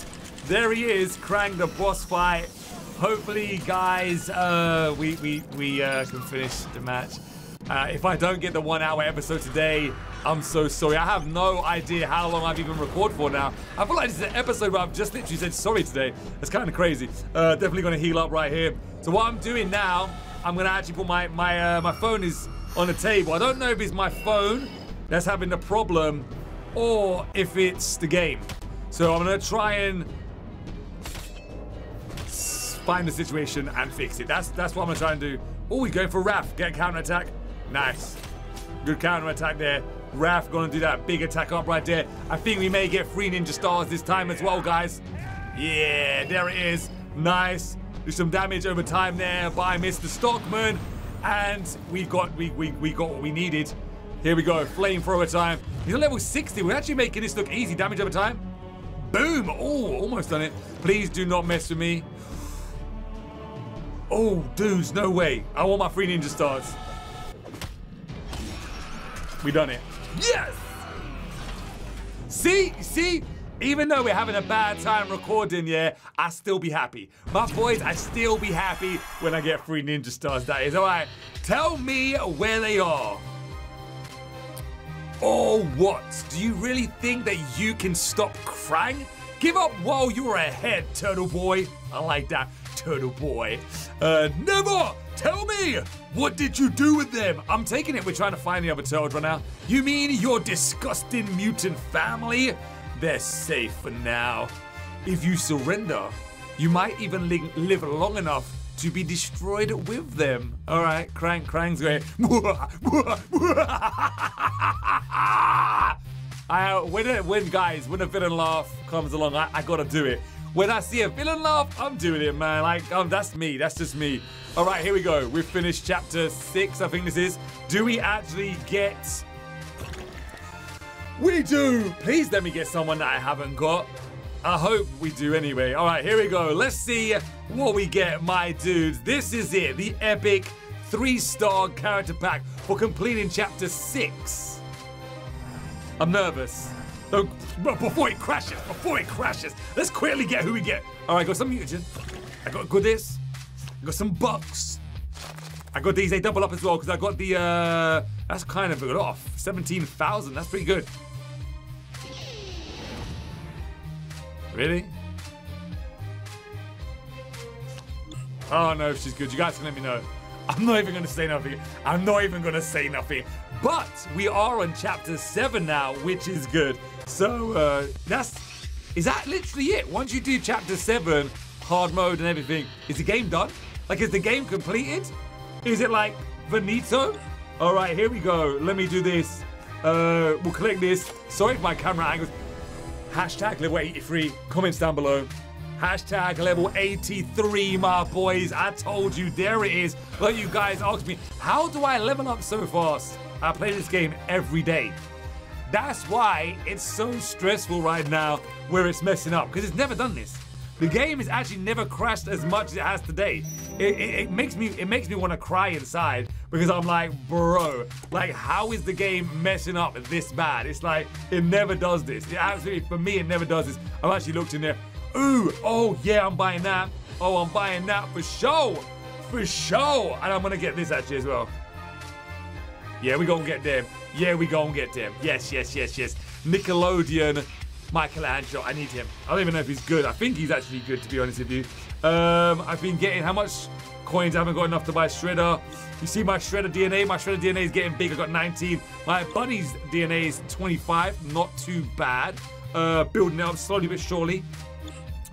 There he is, Kraang, the boss fight. Hopefully, guys, uh, we, we, we uh, can finish the match. Uh, if I don't get the one hour episode today, I'm so sorry. I have no idea how long I've even recorded for now. I feel like this is an episode where I've just literally said sorry today. It's kind of crazy. Uh, definitely going to heal up right here. So what I'm doing now, I'm going to actually put my, my, uh, my phone is on the table. I don't know if it's my phone that's having the problem or if it's the game. So I'm going to try and find the situation and fix it. That's that's what I'm going to try and do. Oh, he's going for Raph. Get a counter attack. Nice. Good counter attack there. Raph gonna do that big attack up right there. I think we may get three ninja stars this time as well, guys. Yeah, there it is. Nice. Do some damage over time there by Mr. Stockman. And we got we, we, we got what we needed. Here we go, flamethrower time. He's on level 60. We're actually making this look easy. Damage over time. Boom! Oh, almost done it. Please do not mess with me. Oh, dudes, no way. I want my three ninja stars. We done it. Yes! See, see, even though we're having a bad time recording, yeah, I still be happy. My boys, I still be happy when I get three ninja stars, that is. All right, tell me where they are. Or what? Do you really think that you can stop Kraang? Give up while you're ahead, Turtle Boy. I like that, Turtle Boy. Uh, never! Tell me! What did you do with them? I'm taking it we're trying to find the other right now. You mean your disgusting mutant family? They're safe for now. If you surrender, you might even li live long enough to be destroyed with them. All right, Kraang, Kraang's going. I, when, when guys, when a villain laugh comes along, I, I gotta do it. When I see a villain laugh, I'm doing it, man. Like, um, that's me. That's just me. All right, here we go. We've finished chapter six, I think this is. Do we actually get... We do! Please let me get someone that I haven't got. I hope we do anyway. All right, here we go. Let's see what we get, my dudes. This is it, the epic three-star character pack for completing chapter six. I'm nervous. Don't, before it crashes, before it crashes, let's quickly get who we get. All right, I got some mutagen. I got goodies. I got some bucks. I got these, they double up as well, because I got the, uh, that's kind of good off. 17,000, that's pretty good. Really? Oh no, she's good. You guys can let me know. I'm not even gonna say nothing. I'm not even gonna say nothing. But we are on chapter seven now, which is good. So uh, that's is that literally it? Once you do chapter seven, hard mode and everything, is the game done? Like, is the game completed? Is it like Benito? All right, here we go. Let me do this. Uh, we'll click this. Sorry if my camera angles. Hashtag level 83. Comments down below. Hashtag level 83, my boys. I told you, there it is. But you guys asked me, how do I level up so fast? I play this game every day. That's why it's so stressful right now where it's messing up, because it's never done this. The game has actually never crashed as much as it has today. It, it, it makes me it makes me want to cry inside because I'm like, bro, like how is the game messing up this bad? It's like it never does this. It absolutely for me it never does this. I've actually looked in there. Ooh, oh yeah, I'm buying that. Oh, I'm buying that for sure. For sure. And I'm gonna get this actually as well. Yeah, we gonna get them. Yeah, we gonna get them. Yes, yes, yes, yes. Nickelodeon Michelangelo. I need him. I don't even know if he's good. I think he's actually good, to be honest with you. Um, I've been getting how much coins? I haven't got enough to buy Shredder. You see my Shredder DNA? My Shredder DNA is getting big. I got 19. My buddy's DNA is 25. Not too bad. Uh, building up slowly but surely.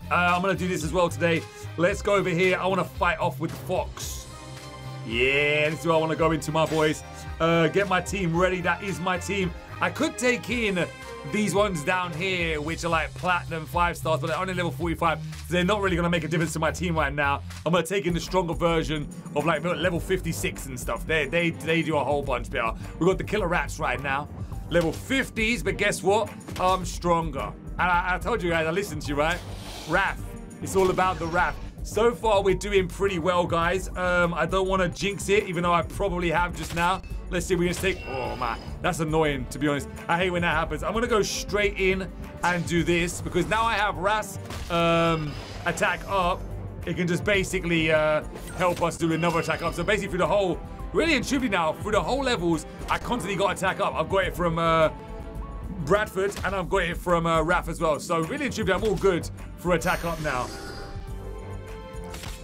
Uh, I'm going to do this as well today. Let's go over here. I want to fight off with Fox. Yeah, this is where I want to go into, my boys. Uh, get my team ready. That is my team. I could take in these ones down here, which are like platinum five stars, but they're only level 45, so they're not really gonna make a difference to my team right now. I'm gonna take in the stronger version of like level 56 and stuff. They they they do a whole bunch better. We got the killer rats right now, level 50s, but guess what? I'm stronger. And I, I told you guys, I listened to you, right? Wrath. It's all about the wrath. So far, we're doing pretty well, guys. Um, I don't want to jinx it, even though I probably have just now. Let's see if we can take... Oh, man. That's annoying, to be honest. I hate when that happens. I'm to go straight in and do this, because now I have Ras um, attack up. It can just basically uh, help us do another attack up. So basically, through the whole... Really and truly now, through the whole levels, I constantly got attack up. I've got it from... Uh, Bradford, and I've got it from uh, Raph as well. So really and truly, I'm all good for attack up now.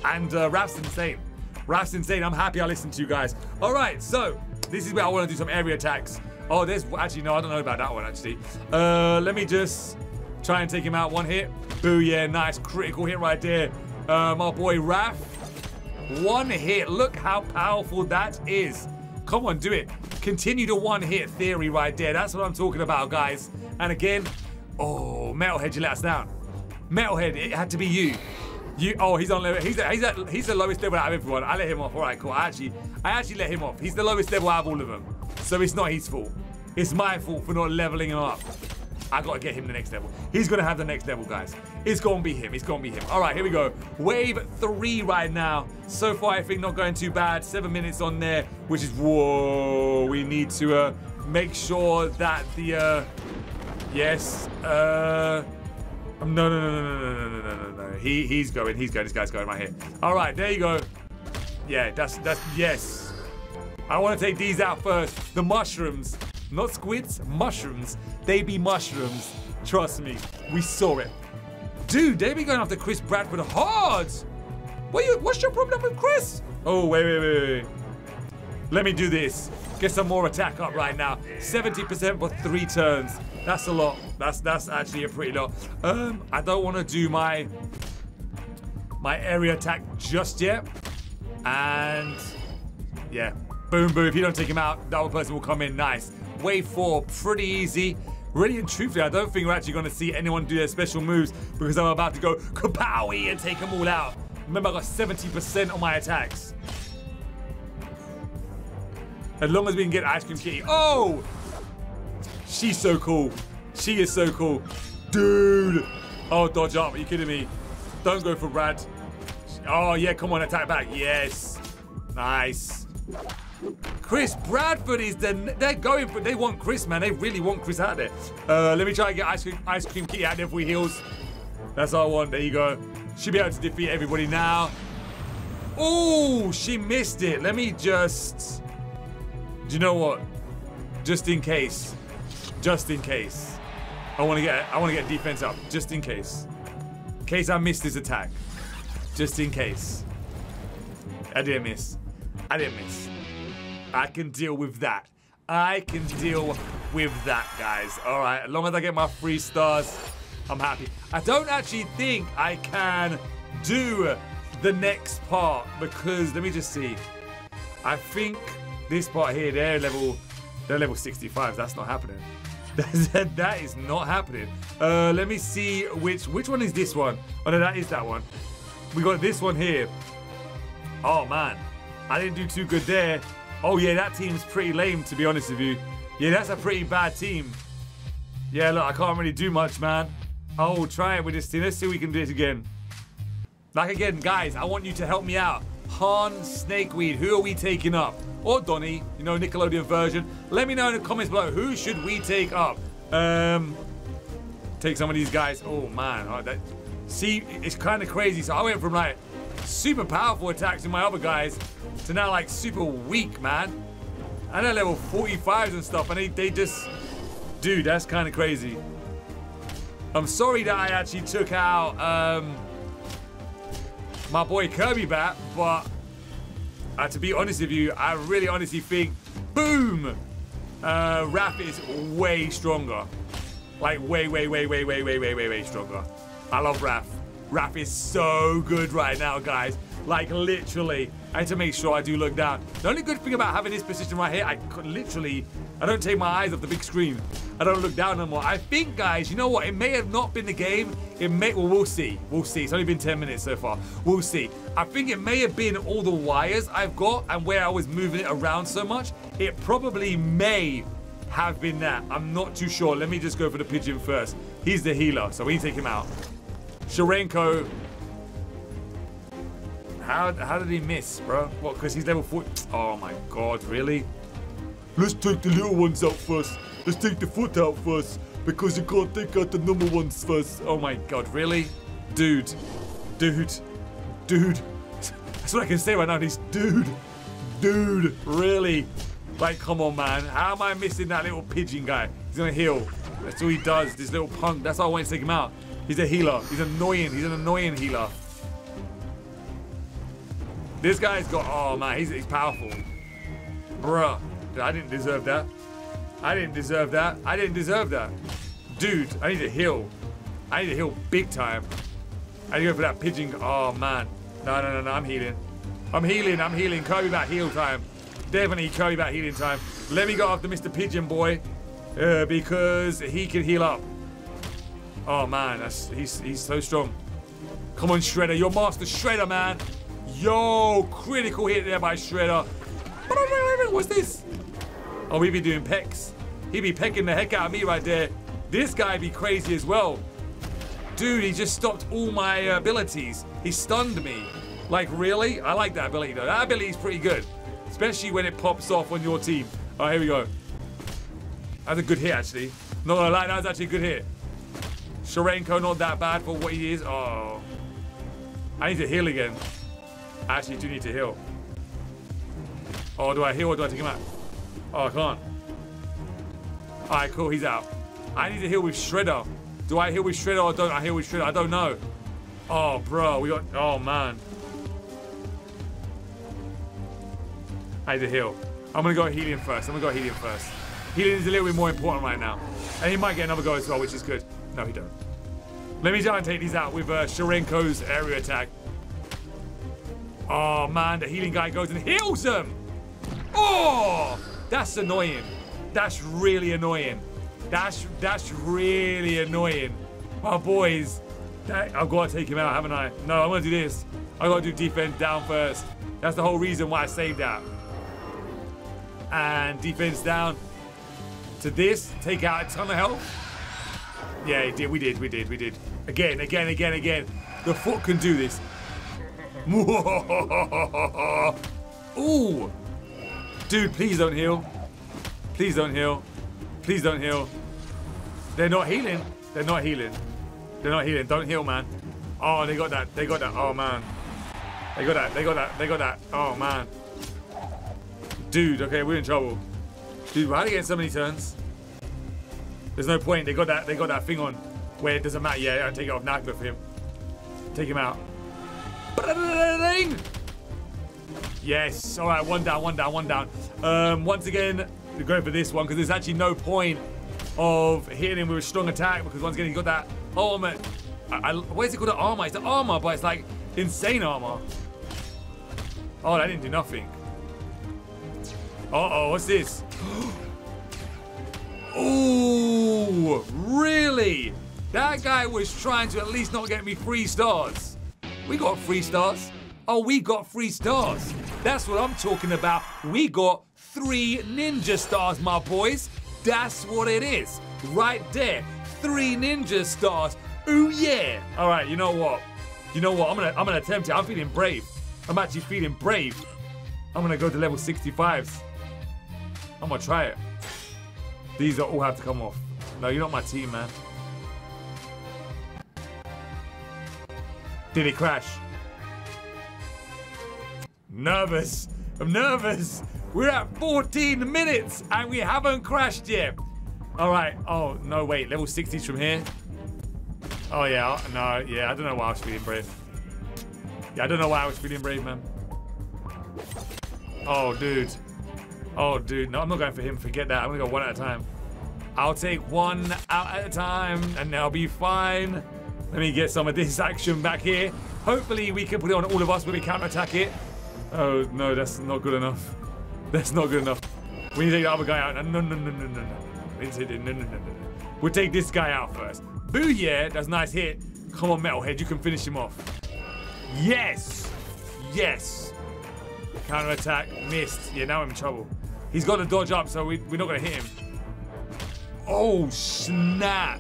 And uh, Raph's insane. Raph's insane. I'm happy I listened to you guys. All right, so this is where I want to do some area attacks. Oh, there's actually no, I don't know about that one actually. Uh, let me just try and take him out. One hit. Boo, yeah, nice critical hit right there. Uh, my boy Raph. One hit. Look how powerful that is. Come on, do it. Continue the one hit theory right there. That's what I'm talking about, guys. And again, oh, Metalhead, you let us down. Metalhead, it had to be you. You, oh, he's on level. He's a, he's a, he's the lowest level out of everyone. I let him off. All right, cool. I actually, I actually let him off. He's the lowest level out of all of them. So it's not his fault. It's my fault for not leveling him up. I gotta get him the next level. He's gonna have the next level, guys. It's gonna be him. It's gonna be him. All right, here we go. Wave three right now. So far, I think not going too bad. Seven minutes on there, which is whoa. We need to uh, make sure that the uh, yes. Uh, no, no, no, no, no, no, no, no, no. He he's going. He's going. This guy's going right here. All right, there you go. Yeah, that's that's yes. I want to take these out first. The mushrooms, not squids, mushrooms. They be mushrooms. Trust me, we saw it. Dude, they be going after Chris Bradford hard. What you, what's your problem with Chris? Oh, wait, wait, wait, wait. Let me do this. Get some more attack up right now. 70% for three turns. That's a lot. That's that's actually a pretty lot. Um, I don't want to do my my area attack just yet. And yeah, boom, boom. If you don't take him out, the other person will come in. Nice. Wave four, pretty easy. Really and truthfully, I don't think we're actually going to see anyone do their special moves because I'm about to go kapowie and take them all out. Remember, I got 70% on my attacks. As long as we can get Ice Cream Kitty. Oh! She's so cool. She is so cool. Dude! Oh, dodge up. Are you kidding me? Don't go for Brad. Oh, yeah, come on, attack back. Yes. Nice. Chris Bradford is the. They're going for. They want Chris, man. They really want Chris out there. Uh, let me try and get Ice Cream, Ice Cream Kitty out there for heals. That's all I want. There you go. Should be able to defeat everybody now. Oh, she missed it. Let me just. Do you know what? Just in case. Just in case. I want to get. I want to get defense up. Just in case. In case I missed his attack. Just in case. I didn't miss. I didn't miss. I can deal with that. I can deal with that, guys. All right, as long as I get my three stars, I'm happy. I don't actually think I can do the next part because let me just see. I think this part here, they're level, they're level 65. That's not happening. that is not happening. Uh, let me see which which one is this one. Oh no, that is that one. We got this one here. Oh man, I didn't do too good there. Oh yeah, that team's pretty lame to be honest with you. Yeah, that's a pretty bad team. Yeah, look, I can't really do much, man. Oh, try it with this team. Let's see if we can do it again. Like again, guys, I want you to help me out. Han, Snakeweed, who are we taking up? Or Donny, you know, Nickelodeon version. Let me know in the comments below, who should we take up? Um, take some of these guys. Oh, man. Oh, that, see, it's kind of crazy. So I went from, like, super powerful attacks in my other guys to now like super weak, man. And they're level 45s and stuff, and they, they just... Dude, that's kind of crazy. I'm sorry that I actually took out um, my boy Kirby Bat, but uh, to be honest with you, I really honestly think, boom, uh, Raph is way stronger. Like way, way, way, way, way, way, way, way, way stronger. I love Raph. Raph is so good right now, guys. Like literally, I had to make sure I do look down. The only good thing about having this position right here, I literally, I don't take my eyes off the big screen. I don't look down anymore. I think, guys, you know what? It may have not been the game. It may, well, we'll see. We'll see. It's only been 10 minutes so far. We'll see. I think it may have been all the wires I've got and where I was moving it around so much. It probably may have been that. I'm not too sure. Let me just go for the pigeon first. He's the healer, so we take him out. Steranko how, how did he miss, bro? What, because he's level 4? Oh my god, really? Let's take the little ones out first. Let's take the foot out first. Because you can't take out the number ones first. Oh my god, really? Dude. Dude. Dude. That's what I can say right now. He's dude. Dude. Really? Like, come on, man. How am I missing that little pigeon guy? He's gonna heal. That's all he does. This little punk. That's why I want to take him out. He's a healer. He's annoying. He's an annoying healer. This guy's got, oh man, he's, he's powerful. Bruh, I didn't deserve that. I didn't deserve that. I didn't deserve that. Dude, I need to heal. I need to heal big time. I need to go for that pigeon. Oh man. No, no, no, no, I'm healing. I'm healing, I'm healing. Kirby Bat heal time. Definitely Kirby Bat healing time. Let me go after Mr. Pigeon Boy. Uh, because he can heal up. Oh man, that's he's he's so strong. Come on, Shredder. You're Master Shredder, man. Yo, critical hit there by Shredder. What's this? Oh, we be doing pecks. He be pecking the heck out of me right there. This guy be crazy as well. Dude, he just stopped all my abilities. He stunned me. Like, really? I like that ability, though. That ability is pretty good. Especially when it pops off on your team. All right, here we go. That's a good hit, actually. Not gonna lie, that was actually a good hit. Steranko not that bad for what he is. Oh. I need to heal again. I actually do need to heal. Oh, do I heal or do I take him out? Oh, I can't. Alright, cool, he's out. I need to heal with Shredder. Do I heal with Shredder or don't I heal with Shredder? I don't know. Oh, bro, we got... Oh, man. I need to heal. I'm gonna go helium first. I'm gonna go helium first. Healing is a little bit more important right now. And he might get another go as well, which is good. No, he don't. Let me try and take these out with uh, Steranko's area attack. Oh man, the healing guy goes and heals them. Oh, that's annoying. That's really annoying. That's that's really annoying. My boys, that, I've got to take him out, haven't I? No, I'm gonna do this. I've gotta do defense down first. That's the whole reason why I saved that. And defense down to this, take out a ton of health. Yeah, did. We did. We did. We did. Again, again, again, again. The foot can do this. Ooh. Dude, please don't heal. Please don't heal. Please don't heal. They're not healing. They're not healing. They're not healing. Don't heal, man. Oh, they got that. They got that. Oh, man. They got that. They got that. They got that. Oh, man. Dude, okay, we're in trouble. Dude, why are they getting so many turns? There's no point. They got that. They got that thing on where it doesn't matter. Yeah, I'll take it off Nagba for him. Take him out. Yes. All right. One down. One down. One down. Um, once again, we're going for this one because there's actually no point of hitting him with a strong attack because once again he got that armor. I, I, what is it called? Armor. It's the armor, but it's like insane armor. Oh, that didn't do nothing. Uh oh, what's this? Oh, really? That guy was trying to at least not get me three stars. We got three stars. Oh, we got three stars. That's what I'm talking about. We got three ninja stars, my boys. That's what it is. Right there. Three ninja stars. Ooh yeah. All right, you know what? You know what? I'm gonna I'm gonna attempt it. I'm feeling brave. I'm actually feeling brave. I'm gonna go to level 65s. I'm gonna try it. These all have to come off. No, you're not my team, man. Did it crash? Nervous. I'm nervous. We're at 14 minutes and we haven't crashed yet. All right. Oh, no, wait. Level 60s from here. Oh, yeah. No, yeah. I don't know why I was feeling brave. Yeah, I don't know why I was feeling brave, man. Oh, dude. Oh, dude. No, I'm not going for him. Forget that. I'm to go one at a time. I'll take one out at a time and I'll be fine. Let me get some of this action back here. Hopefully we can put it on all of us when we counter-attack it. Oh, no, that's not good enough. That's not good enough. We need to take the other guy out. No, no, no, no, no, no. Need no, no, no, no. We'll take this guy out first. Booyah! That's a nice hit. Come on, Metalhead. You can finish him off. Yes! Yes! Counter attack. Missed. Yeah, now I'm in trouble. He's got to dodge up, so we, we're not going to hit him. Oh, snap.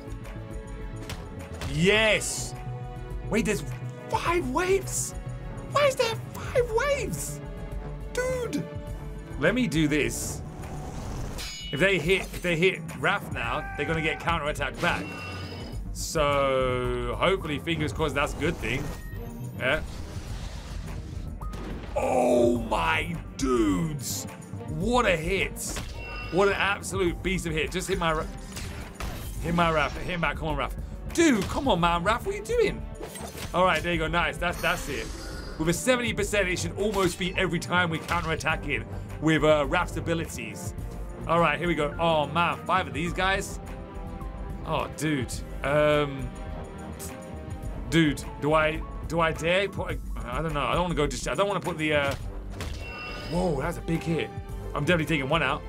Yes. Wait, there's five waves? Why is there five waves? Dude. Let me do this. If they hit if they hit Raph now, they're gonna get counter attack back. So hopefully fingers crossed that's a good thing. Yeah. Oh my dudes! What a hit! What an absolute beast of hit. Just hit my hit my Raph. Hit back. Come on, Raph. Dude, come on, man, Raph. What are you doing? All right, there you go. Nice. That's that's it. With a 70%, it should almost be every time we counter-attack it with uh, Raph's abilities. All right, here we go. Oh, man, five of these guys? Oh, dude. Um, dude, do I do I dare put? A, I don't know. I don't want to go. Just I don't want to put the. Uh, whoa, that's a big hit. I'm definitely taking one out.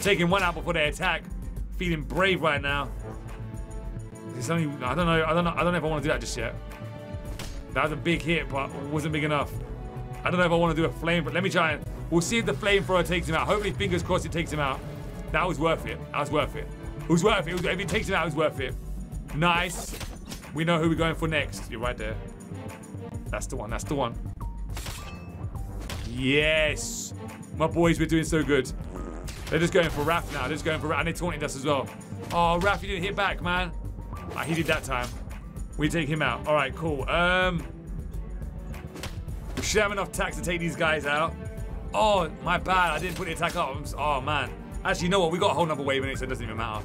Taking one out before they attack. Feeling brave right now. It's only. I don't know. I don't know. I don't know if I want to do that just yet. That was a big hit, but it wasn't big enough. I don't know if I want to do a flame, but let me try and we'll see if the flamethrower takes him out. Hopefully, fingers crossed, it takes him out. That was worth it. That was worth it. It was worth it. it was, if it takes him out, it was worth it. Nice. We know who we're going for next. You're right there. That's the one. That's the one. Yes. My boys, we're doing so good. They're just going for Raph now. They're just going for Raph. And they're taunting us as well. Oh, Raph, you didn't hit back, man. Ah, he did that time. We take him out. All right, cool. Um, we should have enough tax to take these guys out. Oh, my bad. I didn't put the attack up. Oh, man. Actually, you know what? We got a whole nother wave in it, so it doesn't even matter.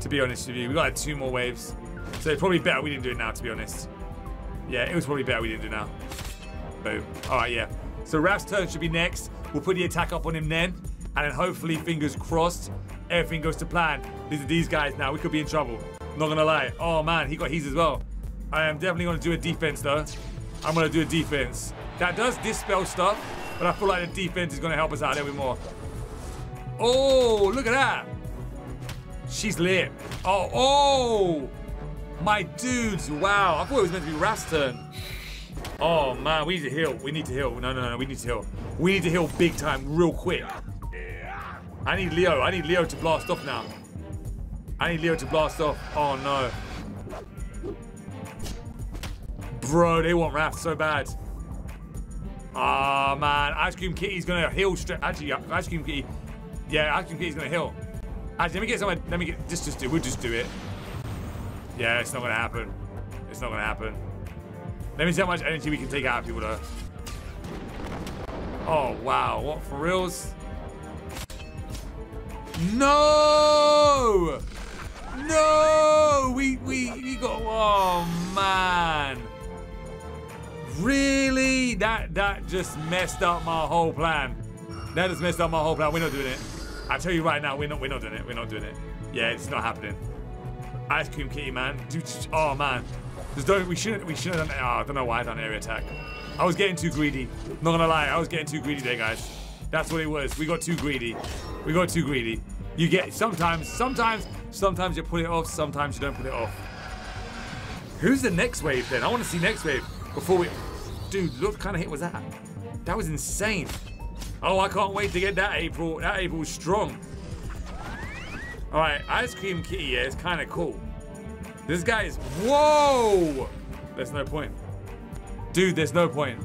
To be honest with you. We got like two more waves. So it's probably better we didn't do it now, to be honest. Yeah, it was probably better we didn't do it now. Boom. All right, yeah. So Raph's turn should be next. We'll put the attack up on him then. And then hopefully, fingers crossed, everything goes to plan. These are these guys now. We could be in trouble. Not gonna lie. Oh man, he got his as well. I am definitely gonna do a defense though. I'm gonna do a defense. That does dispel stuff, but I feel like the defense is gonna help us out a little bit more. Oh, look at that. She's lit. Oh, oh! My dudes, wow. I thought it was meant to be Raph's turn. Oh man, we need to heal. We need to heal. No, no, no, we need to heal. We need to heal big time, real quick. I need Leo. I need Leo to blast off now. I need Leo to blast off. Oh no. Bro, they want Raph so bad. Oh man, Ice Cream Kitty's gonna heal straight. Actually, Ice Cream Kitty. Yeah, Ice Cream Kitty's gonna heal. Actually, let me get someone. Let me get. Just, just do. We'll just do it. Yeah, it's not gonna happen. It's not gonna happen. Let me see how much energy we can take out of people though. Oh wow, what for reals? No! No! We we we got oh man. Really? That that just messed up my whole plan. That just messed up my whole plan. We're not doing it. I tell you right now, we're not we're not doing it. We're not doing it. Yeah, it's not happening. Ice cream kitty, man. Dude, oh man. Don't we shouldn't we shouldn't oh, I don't know why I done area attack. I was getting too greedy. Not gonna lie, I was getting too greedy there, guys. That's what it was. We got too greedy. We got too greedy. You get sometimes, sometimes, sometimes you put it off, sometimes you don't put it off. Who's the next wave then? I want to see next wave before we. Dude, look what kind of hit was that? That was insane. Oh, I can't wait to get that April. That April's strong. All right, Ice Cream Kitty, yeah, it's kind of cool. This guy is. Whoa! There's no point. Dude, there's no point.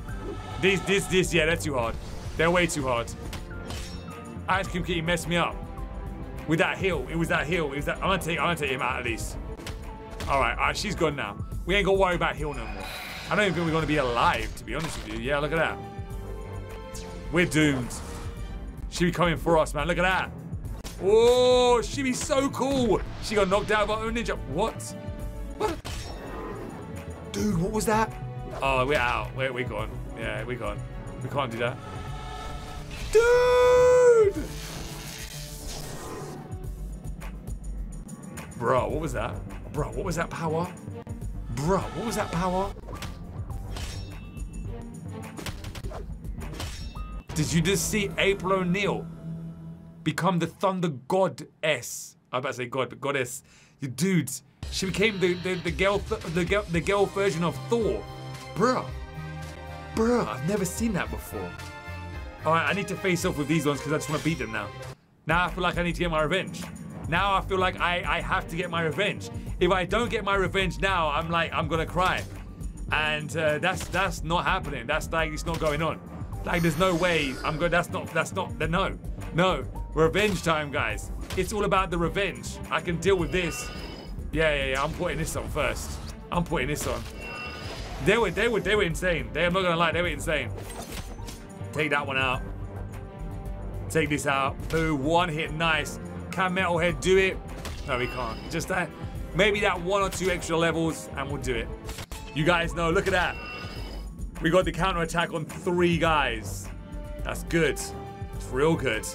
This, this, this, yeah, they're too hard. They're way too hard. Ice Cream Kitty messed me up. With that hill. It was that hill. It was that. I'm gonna take. I'm gonna take him out at least. All right. All right. She's gone now. We ain't gonna worry about hill no more. I don't even think we're gonna be alive, to be honest with you. Yeah. Look at that. We're doomed. She be coming for us, man. Look at that. Oh, she be so cool. She got knocked out by her ninja. What? What? Dude, what was that? Oh, we're out. We're, we're gone. Yeah, we're gone. We can't do that. Dude! Bro, what was that? Bro, what was that power? Bro, what was that power? Did you just see April O'Neil become the Thunder Goddess? I'm about to say God, but Goddess. You dudes, she became the the, the girl the girl the girl version of Thor. Bruh. Bruh, I've never seen that before. Alright, I need to face off with these ones because I just want to beat them now. Now I feel like I need to get my revenge. Now I feel like I, I have to get my revenge. If I don't get my revenge now, I'm like, I'm gonna cry. And uh, that's that's not happening. That's like, it's not going on. Like, there's no way I'm going, that's not, that's not, the no, no. Revenge time, guys. It's all about the revenge. I can deal with this. Yeah, yeah, yeah, I'm putting this on first. I'm putting this on. They were, they were, they were insane. They, I'm not gonna lie, they were insane. Take that one out. Take this out. Boo, one hit, nice. Can Metalhead do it? No, he can't. Just that, maybe that one or two extra levels and we'll do it. You guys know, look at that. We got the counter attack on three guys. That's good. It's real good.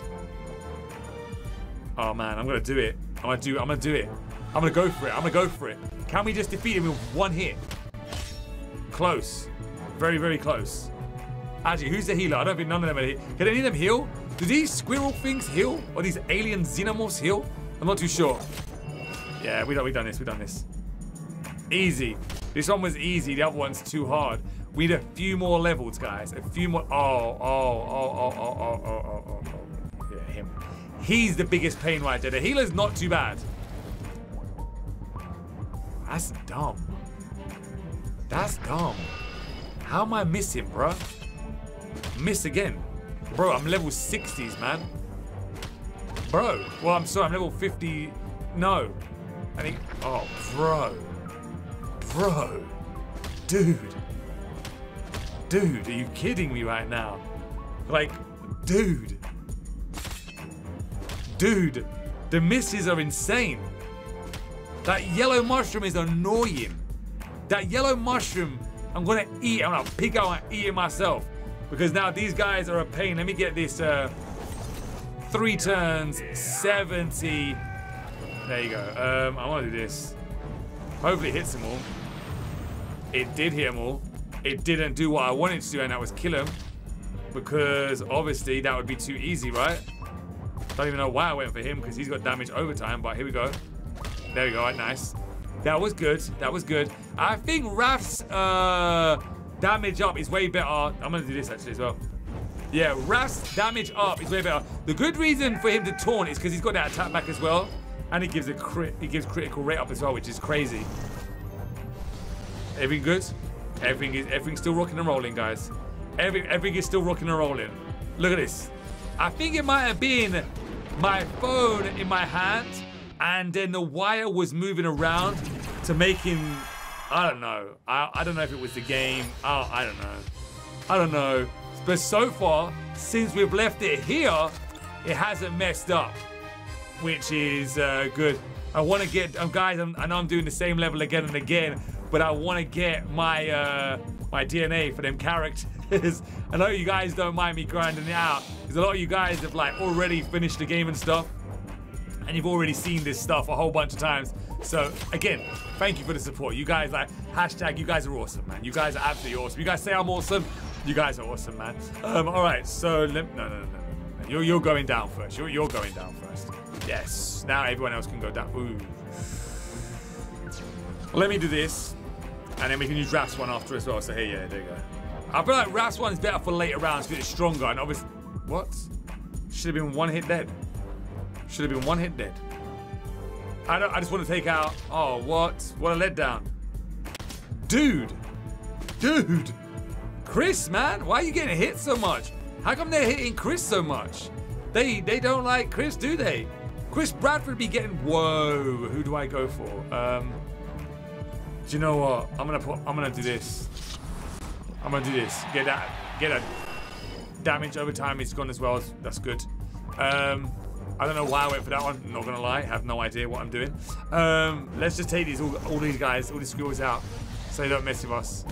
Oh man, I'm gonna do it. I'm gonna do I'm gonna do it. I'm gonna go for it. I'm gonna go for it. Can we just defeat him with one hit? Close. Very, very close. Actually, who's the healer? I don't think none of them are here. Can any of them heal? Do these squirrel things heal? Or these alien xenomorphs heal? I'm not too sure. Yeah, we done, we done this, we done this. Easy. This one was easy, the other one's too hard. We need a few more levels, guys. A few more. Oh, oh, oh, oh, oh, oh, oh, oh, oh, oh. Yeah, him. He's the biggest pain right there. The healer's not too bad. That's dumb. That's dumb. How am I missing, bro? Miss again. Bro, I'm level 60s, man. Bro. Well, I'm sorry, I'm level 50. No. I think. Oh, bro. Bro. Dude. Dude, are you kidding me right now? Like, dude. Dude, the misses are insane. That yellow mushroom is annoying. That yellow mushroom, I'm gonna eat. I'm gonna pick out and eat it myself. Because now these guys are a pain. Let me get this. Uh, three turns, 70. There you go. Um, I want to do this. Hopefully it hits them all. It did hit them all. It didn't do what I wanted to do, and that was kill him. Because obviously that would be too easy, right? Don't even know why I went for him because he's got damage over time, but here we go. There we go, right, nice. That was good. That was good. I think Raph's uh, damage up is way better. I'm to do this actually as well. Yeah, Raph's damage up is way better. The good reason for him to taunt is because he's got that attack back as well. And it gives a crit, it gives critical rate up as well, which is crazy. Everything good? Everything is everything's still rocking and rolling, guys. Every, everything is still rocking and rolling. Look at this. I think it might have been my phone in my hand and then the wire was moving around to making, I don't know. I, I don't know if it was the game. I, I don't know. I don't know. But so far, since we've left it here, it hasn't messed up, which is uh, good. I want to get, um, guys, I'm, I know I'm doing the same level again and again, but I want to get my uh, my DNA for them characters. I know you guys don't mind me grinding it out, because a lot of you guys have like already finished the game and stuff, and you've already seen this stuff a whole bunch of times. So again, thank you for the support. You guys like hashtag. You guys are awesome, man. You guys are absolutely awesome. You guys say I'm awesome. You guys are awesome, man. Um, all right, so no, no, no, no, no. You're, you're going down first. You're, you're going down first. Yes. Now everyone else can go down. Ooh. Let me do this, and then we can use Raph's one after as well. So here, yeah, there you go. I feel like Raph's one is better for later rounds because it's stronger. And obviously, what? Should have been one hit dead. Should have been one hit dead. I don't. I just want to take out. Oh, what? What a letdown, dude. Dude. Chris, man, why are you getting hit so much? How come they're hitting Chris so much? They they don't like Chris, do they? Chris Bradford be getting. Whoa, who do I go for? Um, do you know what? I'm gonna put. I'm gonna do this. I'm gonna do this. Get that. Get that. damage over time. It's gone as well. That's good. Um, I don't know why I went for that one. Not gonna lie, I have no idea what I'm doing. Um, let's just take these all, all these guys, all these skills out, so they don't mess with us.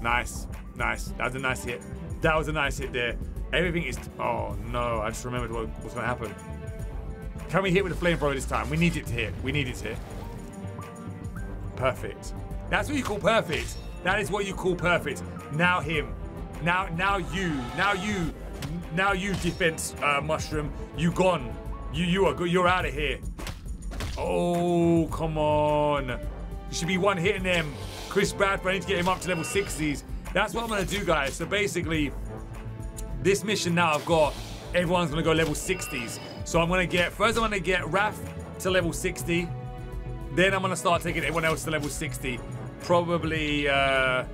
Nice, nice. That was a nice hit. That was a nice hit there. Everything is. Oh no! I just remembered what was gonna happen. Can we hit with a flamethrower this time? We need it to hit. We need it to hit. Perfect. That's what you call perfect. That is what you call perfect. Now him. Now, now you. Now you. Now you defense uh, mushroom. You gone. You you are good. You're out of here. Oh come on. You should be one hitting them. Chris Bradford. I need to get him up to level 60s. That's what I'm gonna do, guys. So basically, this mission now I've got. Everyone's gonna go level 60s. So I'm gonna get first. I'm gonna get Raph to level 60. Then I'm gonna start taking everyone else to level 60. Probably uh,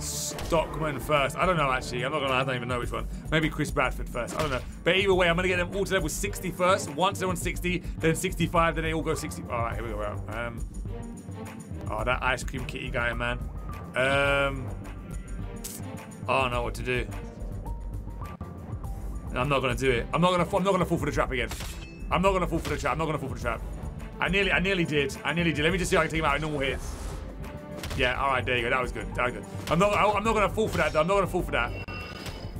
Stockman first. I don't know actually. I'm not gonna. lie, I don't even know which one. Maybe Chris Bradford first. I don't know. But either way, I'm gonna get them all to level 60 first. Once they're on 60, then 65, then they all go 60. All right, here we go. Um, oh, that ice cream kitty guy, man. Um, I don't know what to do. I'm not gonna do it. I'm not gonna. I'm not gonna fall for the trap again. I'm not gonna fall for the trap. I'm not gonna fall for the trap. I nearly. I nearly did. I nearly did. Let me just see if I can take him out in normal hits. Yeah. All right. There you go. That was good. That was good. I'm not. I'm not gonna fall for that. Though. I'm not gonna fall for that.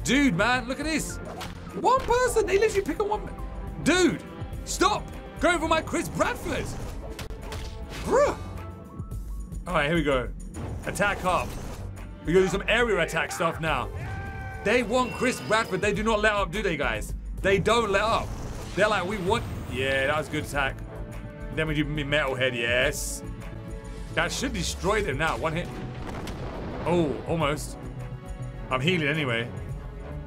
Dude, man, look at this. One person. They literally pick on one. Dude, stop. Going for my Chris Bradford. Bruh. All right. Here we go. Attack up. We're gonna do some area attack stuff now. They want Chris Bradford. They do not let up, do they, guys? They don't let up. They're like, we want. Yeah, that was good attack. Then we do Metalhead, yes. That should destroy them now. One hit. Oh, almost. I'm healing anyway.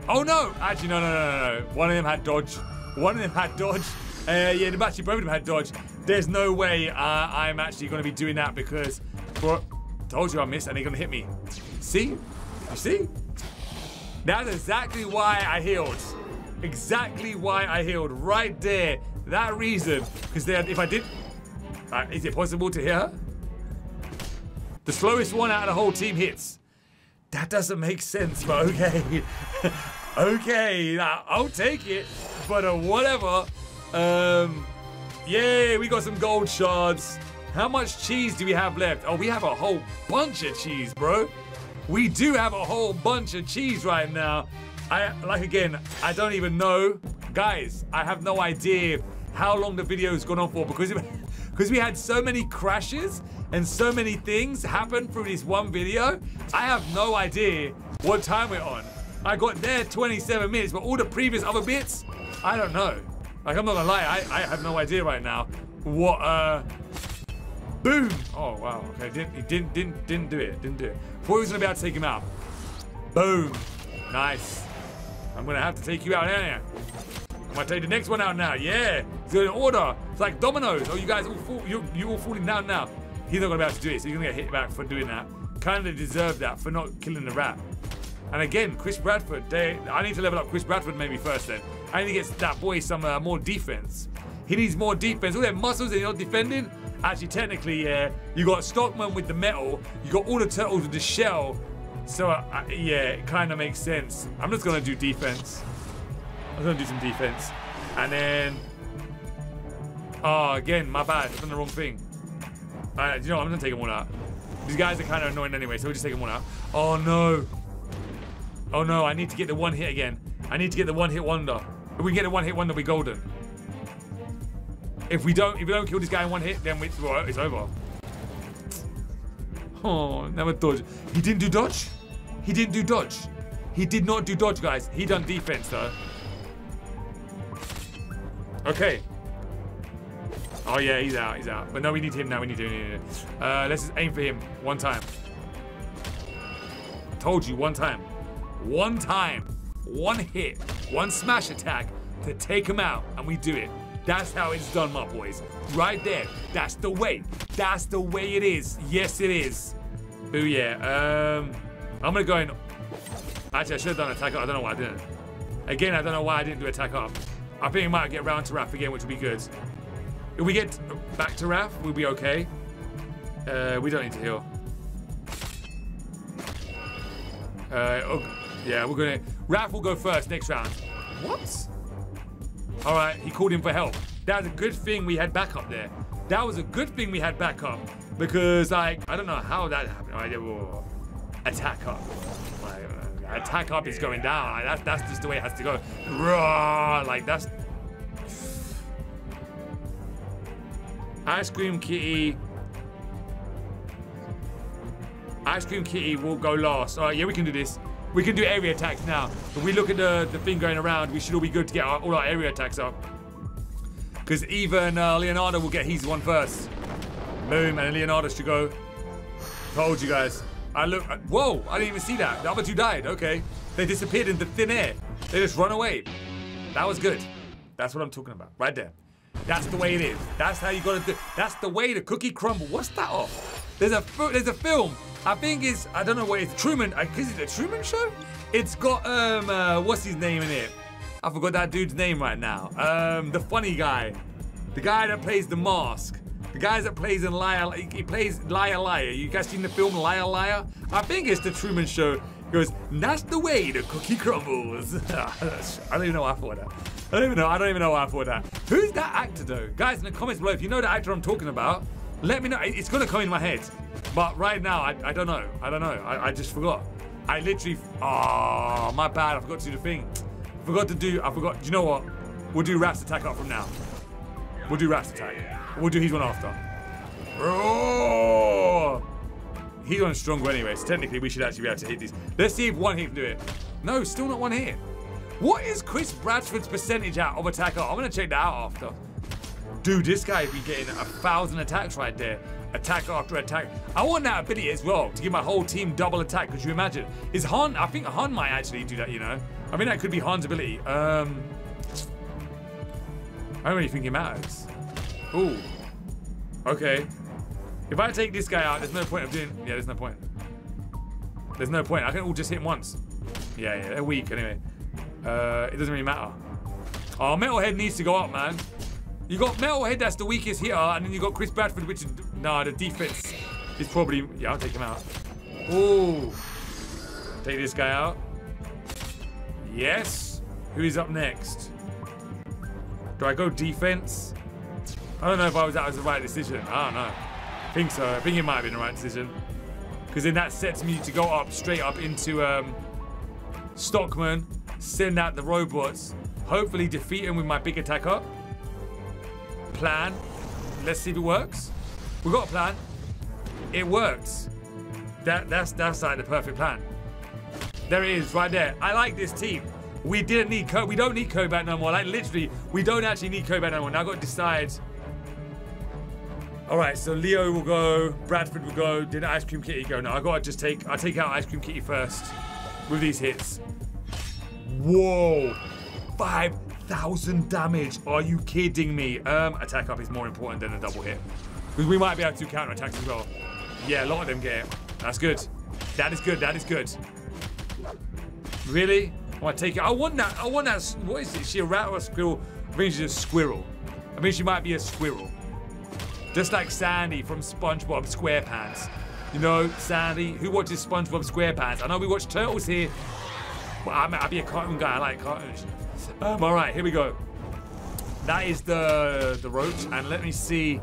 Oh no! Actually, no, no, no, no. One of them had dodge. One of them had dodge. Uh, yeah, actually both of them had dodge. There's no way uh, I'm actually going to be doing that because, for, told you I missed and they're going to hit me. See? You see? That's exactly why I healed. Exactly why I healed. Right there. That reason. Because if I did... Uh, is it possible to hear her? The slowest one out of the whole team hits. That doesn't make sense, but okay. okay, I'll take it. But uh, whatever. Um, yay, we got some gold shards. How much cheese do we have left? Oh, we have a whole bunch of cheese, bro. We do have a whole bunch of cheese right now. I like again, I don't even know. Guys, I have no idea how long the video's gone on for because because we had so many crashes and so many things happen through this one video. I have no idea what time we're on. I got there 27 minutes, but all the previous other bits, I don't know. Like I'm not gonna lie, I, I have no idea right now what uh Boom! Oh wow, okay, didn't he didn't didn't didn't do it, didn't do it. Thought he was gonna be able to take him out. Boom! Nice. I'm gonna have to take you out, I? I'm gonna take the next one out now. Yeah, it's in order. It's like dominoes. Oh, you guys all fall, you you all falling down now. He's not gonna be able to do it, so you're gonna get hit back for doing that. Kinda deserve that for not killing the rat. And again, Chris Bradford. They, I need to level up Chris Bradford maybe first. Then I need to get that boy some uh, more defense. He needs more defense. All their muscles you're not defending. Actually, technically, yeah. You got Stockman with the metal. You got all the turtles with the shell. So uh, yeah, it kind of makes sense. I'm just gonna do defense. I'm gonna do some defense, and then. Oh, again, my bad. I've done the wrong thing. Uh, you know, what? I'm gonna take all out. These guys are kind of annoying anyway, so we'll just take all out. Oh no. Oh no, I need to get the one hit again. I need to get the one hit wonder. If we get the one hit wonder, we golden. If we don't, if we don't kill this guy in one hit, then we, well, it's over. Oh, never dodge. He didn't do dodge. He didn't do dodge. He did not do dodge, guys. He done defense though. Okay. Oh yeah, he's out. He's out. But no, we need him now. We need him. Uh, let's just aim for him one time. Told you one time. One time. One hit. One smash attack to take him out, and we do it. That's how it's done, my boys. Right there. That's the way. That's the way it is. Yes, it is. Oh yeah. Um, I'm gonna go in. Actually, I should have done attack up. I don't know why I didn't. Again, I don't know why I didn't do attack up. I think we might get round to Raph again, which would be good. If we get back to Raph, we'll be okay. Uh, we don't need to heal. Uh, oh, yeah, we're gonna. Raph will go first next round. What? All right, he called him for help. That was a good thing we had backup there. That was a good thing we had backup because, like, I don't know how that happened. Right, whoa. Attack up. Like, uh, attack up is going down. Like, that's that's just the way it has to go. Raw, like that's. Ice cream kitty. Ice cream kitty will go last. All right, yeah, we can do this. We can do area attacks now. If we look at the, the thing going around, we should all be good to get our, all our area attacks up. Because even uh, Leonardo will get his one first. Boom, and Leonardo should go. Told you guys. I look. Uh, whoa, I didn't even see that. The other two died. Okay. They disappeared into thin air. They just run away. That was good. That's what I'm talking about. Right there. That's the way it is. That's how you gotta do. That's the way the cookie crumble. What's that off? There's a there's a film I think it's I don't know what it's Truman. Is it a Truman Show? It's got um uh, what's his name in it? I forgot that dude's name right now. Um, the funny guy, the guy that plays the mask. The guy that plays in Liar, he plays Liar Liar. You guys seen the film Liar Liar? I think it's the Truman Show. Goes, that's the way the cookie crumbles. I don't even know why I thought that. I don't even know. I don't even know why I thought that. Who's that actor though? Guys in the comments below, if you know the actor I'm talking about, let me know. It's gonna come in my head. But right now, I, I don't know. I don't know. I, I just forgot. I literally. Oh, my bad. I forgot to do the thing. I forgot to do. I forgot. Do you know what? We'll do Raph's attack up from now. We'll do Raph's attack. We'll do his one after. Oh! He's on stronger anyway, so technically we should actually be able to hit these. Let's see if one hit can do it. No, still not one hit. What is Chris Bradford's percentage out of attack up? I'm to check that out after. Dude, this guy be getting a thousand attacks right there. Attack after attack. I want that ability as well to give my whole team double attack. Could you imagine? Is Han? I think Han might actually do that. You know. I mean, that could be Han's ability. Um, I don't really think it matters. Ooh. Okay. If I take this guy out, there's no point of doing. Yeah, there's no point. There's no point. I can all just hit him once. Yeah, yeah, they're weak anyway. Uh, it doesn't really matter. Oh, Metalhead needs to go up, man. You got Metalhead, that's the weakest hitter, and then you got Chris Bradford, which is nah, the defense is probably yeah. I'll take him out. Oh, take this guy out. Yes. Who is up next? Do I go defense? I don't know if I was that was the right decision. I don't know. Think so. I think it might have been the right decision. Because then that sets me to go up straight up into um, Stockman, send out the robots, hopefully defeat him with my big attack up plan. Let's see if it works. We got a plan. It works. That that's that's like the perfect plan. There it is, right there. I like this team. We didn't need Co. We don't need Kirby Bat no more. Like literally, we don't actually need Kirby Bat no more. Now I've got to decide. All right, so Leo will go. Bradford will go. Did Ice Cream Kitty go? No, I got to just take. I take out Ice Cream Kitty first with these hits. Whoa, five thousand damage. Are you kidding me? Um, attack up is more important than a double hit. Because we might be able to counter attacks as well. Yeah, a lot of them get it. That's good. That is good. That is good. Really? I want to take it. I want that. I want that. What is it? Is she a rat or a squirrel? I think she's a squirrel. I mean, she might be a squirrel. Just like Sandy from SpongeBob SquarePants. You know, Sandy, who watches SpongeBob SquarePants? I know we watch Turtles here. But I'm, I'll be a cartoon guy. I like cartoons. Um, all right, here we go. That is the the roach, and let me see.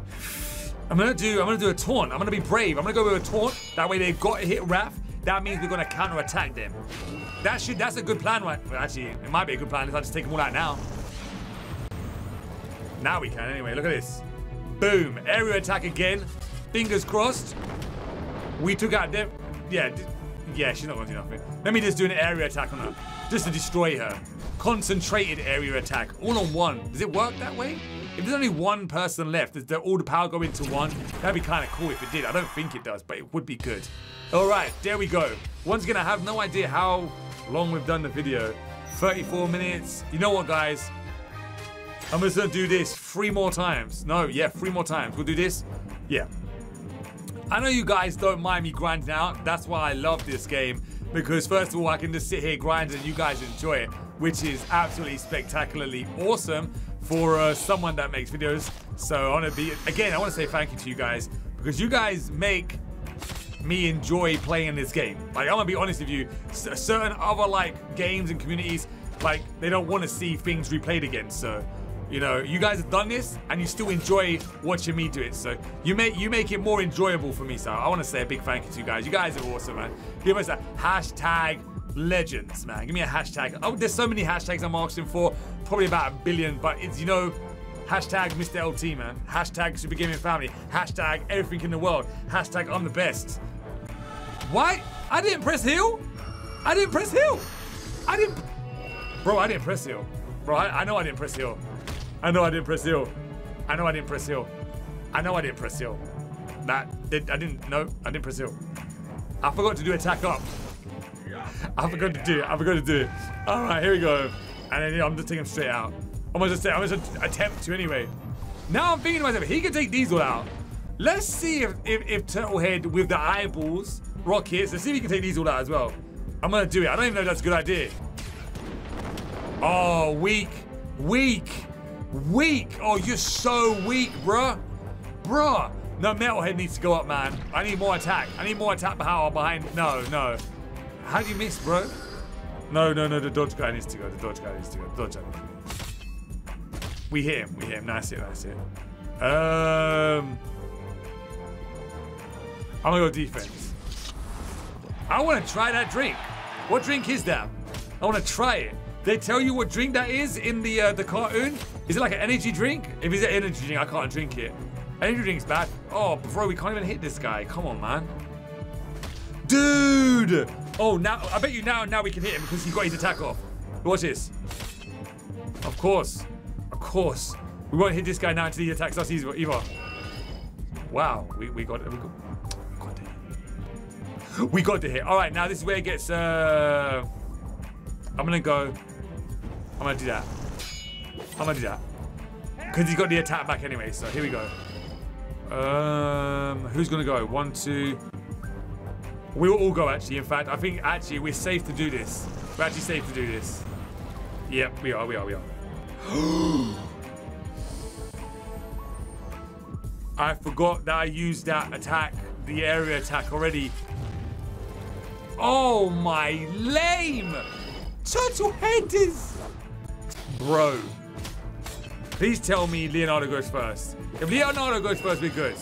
I'm gonna do. I'm gonna do a taunt. I'm gonna be brave. I'm gonna go with a taunt. That way they've got to hit Raph. That means we're gonna counter attack them. That should. That's a good plan, right? Well, actually, it might be a good plan if I just take them all out now. Now we can. Anyway, look at this. Boom. Area attack again. Fingers crossed. We took out them. Yeah. Yeah, she's not going to do nothing. Let me just do an area attack on her. Just to destroy her. Concentrated area attack. All on one. Does it work that way? If there's only one person left, does all the power go into one? That'd be kind of cool if it did. I don't think it does, but it would be good. All right, there we go. One's going to have no idea how long we've done the video. 34 minutes. You know what, guys? I'm just to do this three more times. No, yeah, three more times. We'll do this. Yeah. I know you guys don't mind me grinding out. That's why I love this game. Because first of all, I can just sit here grinding and you guys enjoy it. Which is absolutely spectacularly awesome for uh, someone that makes videos. So I want to be, again, I want to say thank you to you guys. Because you guys make me enjoy playing this game. Like, I'm to be honest with you. Certain other, like, games and communities, like, they don't want to see things replayed again. So you know, you guys have done this and you still enjoy watching me do it. So you make you make it more enjoyable for me. So I want to say a big thank you to you guys. You guys are awesome, man. Give us a hashtag legends, man. Give me a hashtag. Oh, there's so many hashtags I'm asking for. Probably about a billion, but it's you know, hashtag Mr. LT, man. Hashtag Super Gaming Family. Hashtag everything in the world. Hashtag I'm the best. Why? I didn't press heal. I didn't press heal. I didn't. Bro, I didn't press heal. Bro, I, I know I didn't press heal. I know I didn't press heal. I know I didn't press heal. I know I didn't press heal. That did I didn't no I didn't press heal. I forgot to do attack up. I forgot to do it. I forgot to do it. All right, here we go. And then know, I'm just taking him straight out. I'm gonna say I'm attempt to anyway. Now I'm thinking to myself, he can take Diesel out. Let's see if if, if Turtlehead with the eyeballs rockets. Let's see if he can take Diesel out as well. I'm gonna do it. I don't even know if that's a good idea. Oh, weak, weak. Weak. Oh, you're so weak, bruh. Bruh. No, Metalhead needs to go up, man. I need more attack. I need more attack power behind. No, no. How do you miss, bro? No, no, no. The dodge guy needs to go. The dodge guy needs to go. The dodge guy to. We hit him. We hit him. Nice hit. Nice hit. Um. I'm gonna go defense. I want to try that drink. What drink is that? I want to try it. They tell you what drink that is in the uh, the cartoon. Is it like an energy drink? If it's an energy drink, I can't drink it. Energy drink's bad. Oh, bro, we can't even hit this guy. Come on, man. Dude! Oh, now, I bet you now, now we can hit him because he got his attack off. Watch this. Of course. Of course. We won't hit this guy now until he attacks us either. Wow, we, we got it. We got, got hit. We got to hit. All right, now this is where it gets, uh... I'm gonna go. I'm gonna do that. I'm gonna do that. Because he's got the attack back anyway, so here we go. Um, who's gonna go? One, two. We will all go actually. In fact, I think actually we're safe to do this. We're actually safe to do this. Yep, we are, we are, we are. I forgot that I used that attack, the area attack already. Oh my lame! Turtle head is... Bro. Please tell me Leonardo goes first. If Leonardo goes first, we're good.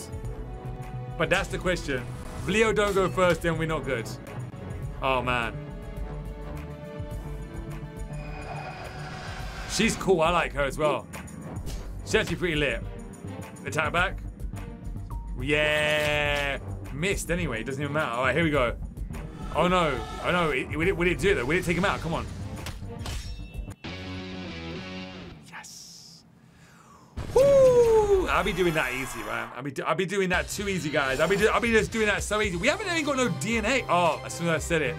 But that's the question. If Leo don't go first, then we're not good. Oh, man. She's cool. I like her as well. She's actually pretty lit. Attack back. Yeah. Missed anyway. Doesn't even matter. All right, here we go. Oh, no. Oh, no. Will it, will it do it, though? Will it take him out? Come on. I'll be doing that easy, man. I'll be, I'll be doing that too easy, guys. I'll be, I'll be just doing that so easy. We haven't even got no DNA. Oh, as soon as I said it.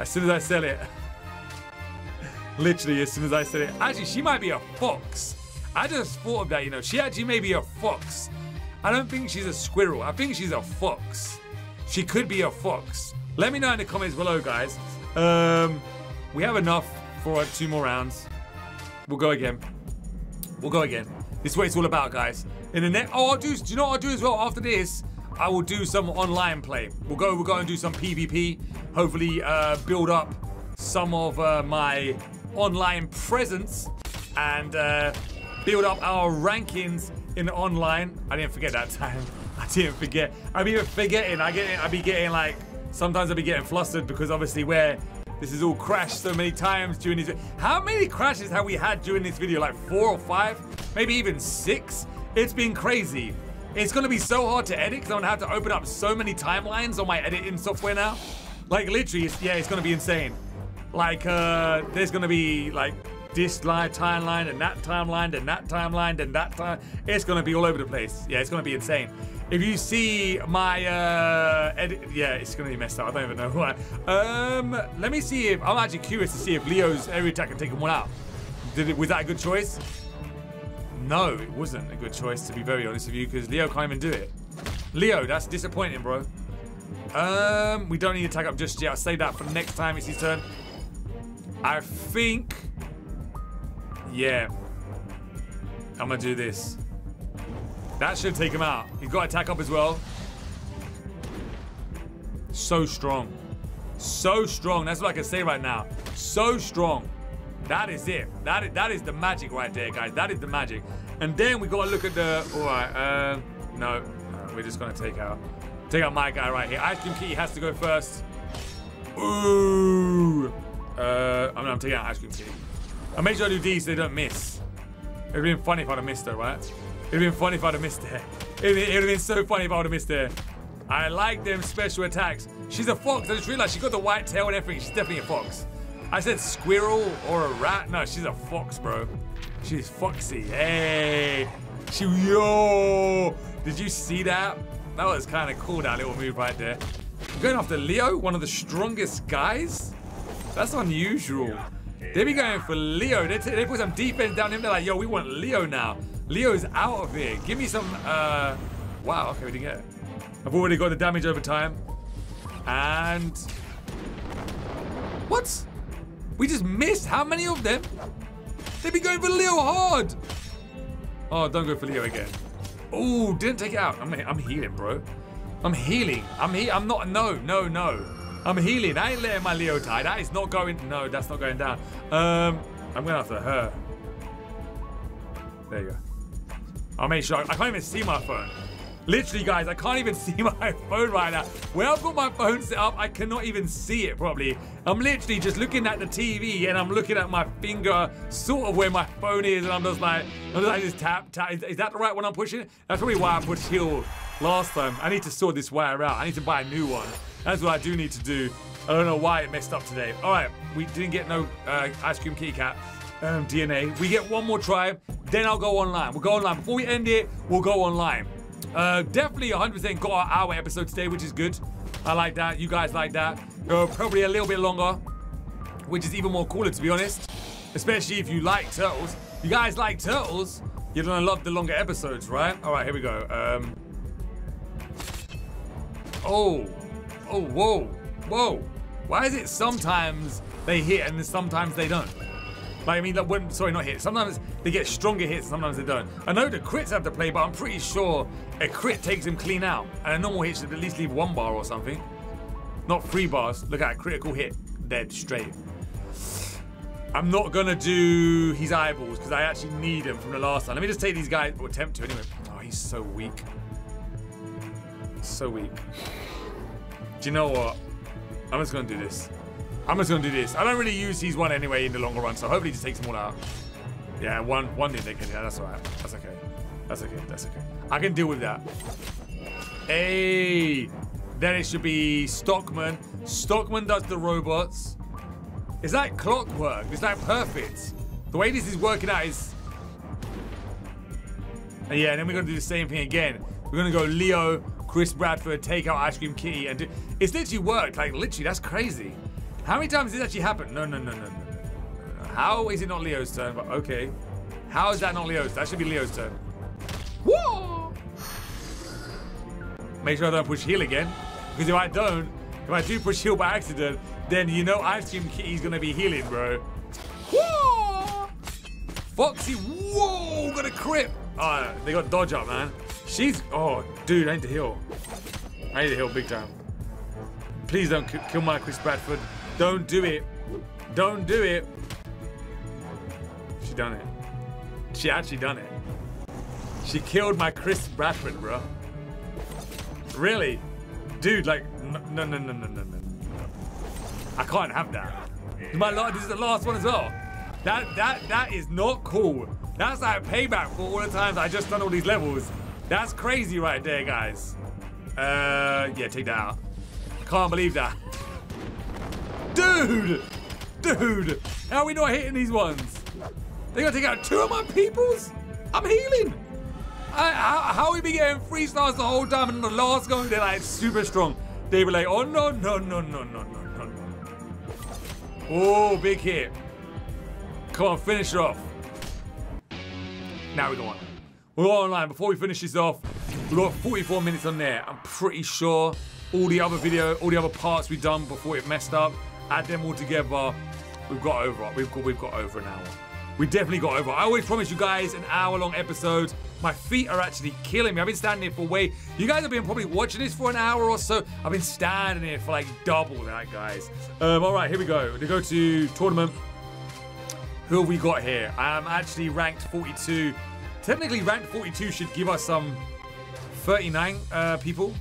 As soon as I said it. Literally, as soon as I said it. Actually, she might be a fox. I just thought of that, you know. She actually may be a fox. I don't think she's a squirrel. I think she's a fox. She could be a fox. Let me know in the comments below, guys. Um, We have enough for two more rounds. We'll go again. We'll go again. This is what it's all about, guys. In the next, oh, I'll do. Do you know what I'll do as well? After this, I will do some online play. We'll go. We'll go and do some PvP. Hopefully, uh, build up some of uh, my online presence and uh, build up our rankings in online. I didn't forget that time. I didn't forget. I'm even forgetting. I get. I be getting like. Sometimes I be getting flustered because obviously where this has all crashed so many times during this. How many crashes have we had during this video? Like four or five? Maybe even six? It's been crazy. It's gonna be so hard to edit because I'm gonna have to open up so many timelines on my editing software now. Like literally, it's, yeah, it's gonna be insane. Like, uh, there's gonna be like this line, timeline, and that timeline, and that timeline, and that time. It's gonna be all over the place. Yeah, it's gonna be insane. If you see my uh, edit, yeah, it's gonna be messed up. I don't even know why. Um, let me see if I'm actually curious to see if Leo's area attack can take him one out. Did it? Was that a good choice? No, it wasn't a good choice to be very honest with you, because Leo can't even do it. Leo, that's disappointing, bro. Um, we don't need to tag up just yet. I'll save that for next time it's his turn. I think, yeah, I'm gonna do this. That should take him out. He's got attack up as well. So strong. So strong. That's what I can say right now. So strong. That is it. That is, that is the magic right there, guys. That is the magic. And then we got to look at the... All right. Uh, no. We're just going to take out... Take out my guy right here. Ice Cream Kitty has to go first. Ooh. Uh, I mean, I'm taking out Ice Cream Kitty. I make sure I do these so they don't miss. It would have been funny if I'd have missed her, right? It'd been funny if I'd have missed her. It'd, it'd have been so funny if I would have missed her. I like them special attacks. She's a fox. I just realized she got the white tail and everything. She's definitely a fox. I said squirrel or a rat. No, she's a fox, bro. She's foxy. Hey. She, yo. Did you see that? That was kind of cool, that little move right there. I'm going after Leo, one of the strongest guys. That's unusual. They be going for Leo. They, they put some defense down him. They're like, yo, we want Leo now. Leo's out of here. Give me some, uh... Wow, okay, we didn't get it. I've already got the damage over time. And... What? We just missed how many of them? They be going for Leo hard. Oh, don't go for Leo again. Oh, didn't take it out. I'm, I'm healing, bro. I'm healing. I'm he I'm not. No, no, no. I'm healing. I ain't letting my Leo die. That is not going. No, that's not going down. Um, I'm going after her. There you go. I'll make sure. I can't even see my phone. Literally, guys, I can't even see my phone right now. Where I've got my phone set up, I cannot even see it properly. I'm literally just looking at the TV and I'm looking at my finger, sort of where my phone is, and I'm just like, I'm just like, just tap, tap. Is, is that the right one I'm pushing? That's probably why I pushed heal last time. I need to sort this wire out. I need to buy a new one. That's what I do need to do. I don't know why it messed up today. All right, we didn't get no uh, ice cream kitty cat um, DNA. We get one more try, then I'll go online. We'll go online. Before we end it, we'll go online. Uh, definitely 100% got our hour episode today, which is good. I like that. You guys like that. Uh, probably a little bit longer, which is even more cooler, to be honest. Especially if you like Turtles. You guys like Turtles, you're gonna love the longer episodes, right? All right, here we go. Um, oh, oh, whoa, whoa. Why is it sometimes they hit and sometimes they don't? Like, I mean, like when, sorry, not hit. Sometimes they get stronger hits, sometimes they don't. I know the crits have to play, but I'm pretty sure a crit takes him clean out. And a normal hit should at least leave one bar or something. Not three bars. Look at a critical hit. Dead straight. I'm not gonna do his eyeballs because I actually need him from the last time. Let me just take these guys, or attempt to anyway. Oh, he's so weak. So weak. Do you know what? I'm just gonna do this. I'm just gonna do this. I don't really use these one anyway in the longer run, so hopefully he just takes them all out. Yeah, one one it. Yeah, that's alright. That's okay. That's okay. That's okay. I can deal with that. Hey! Then it should be Stockman. Stockman does the robots. Is that clockwork? Is that perfect? The way this is working out is... And yeah, and then we're going to do the same thing again. We're going to go Leo, Chris Bradford, take out Ice Cream Kitty, and do... It's literally worked. Like, literally, that's crazy. How many times did this actually happen? No, no, no, no, no, no. How is it not Leo's turn? But okay. How is that not Leo's? That should be Leo's turn. Whoa! Make sure I don't push heal again. Because if I don't, if I do push heal by accident, then you know Ice Cream Kitty's gonna be healing, bro. Whoa! Foxy, whoa, got a crit. Oh, they got dodge up, man. She's, oh, dude, I need to heal. I need to heal big time. Please don't kill my Chris Bradford. Don't do it. Don't do it. She done it. She actually done it. She killed my Chris Bradford, bro. Really? Dude, like, no, no, no, no, no, no. I can't have that. My lord, this is the last one as well. That, that, that is not cool. That's like payback for all the times I just done all these levels. That's crazy right there, guys. Uh, yeah, take that out. Can't believe that. Dude! Dude! How are we not hitting these ones? They gotta take out two of my peoples? I'm healing! I, how, how we be getting three stars the whole time and the last going they're like super strong. They were like, oh no, no, no, no, no, no, no, no. Oh, big hit. Come on, finish it off. Now we go on. We're online. Before we finish this off, we've got 44 minutes on there. I'm pretty sure all the other video, all the other parts we've done before it messed up, add them all together, we've got over. We've got, we've got over an hour. We definitely got over. I always promise you guys an hour long episode. My feet are actually killing me. I've been standing here for way. You guys have been probably watching this for an hour or so. I've been standing here for like double that, guys. Um, all right, here we go. We go to tournament. Who have we got here? I'm actually ranked 42. Technically, ranked 42 should give us some 39 uh, people.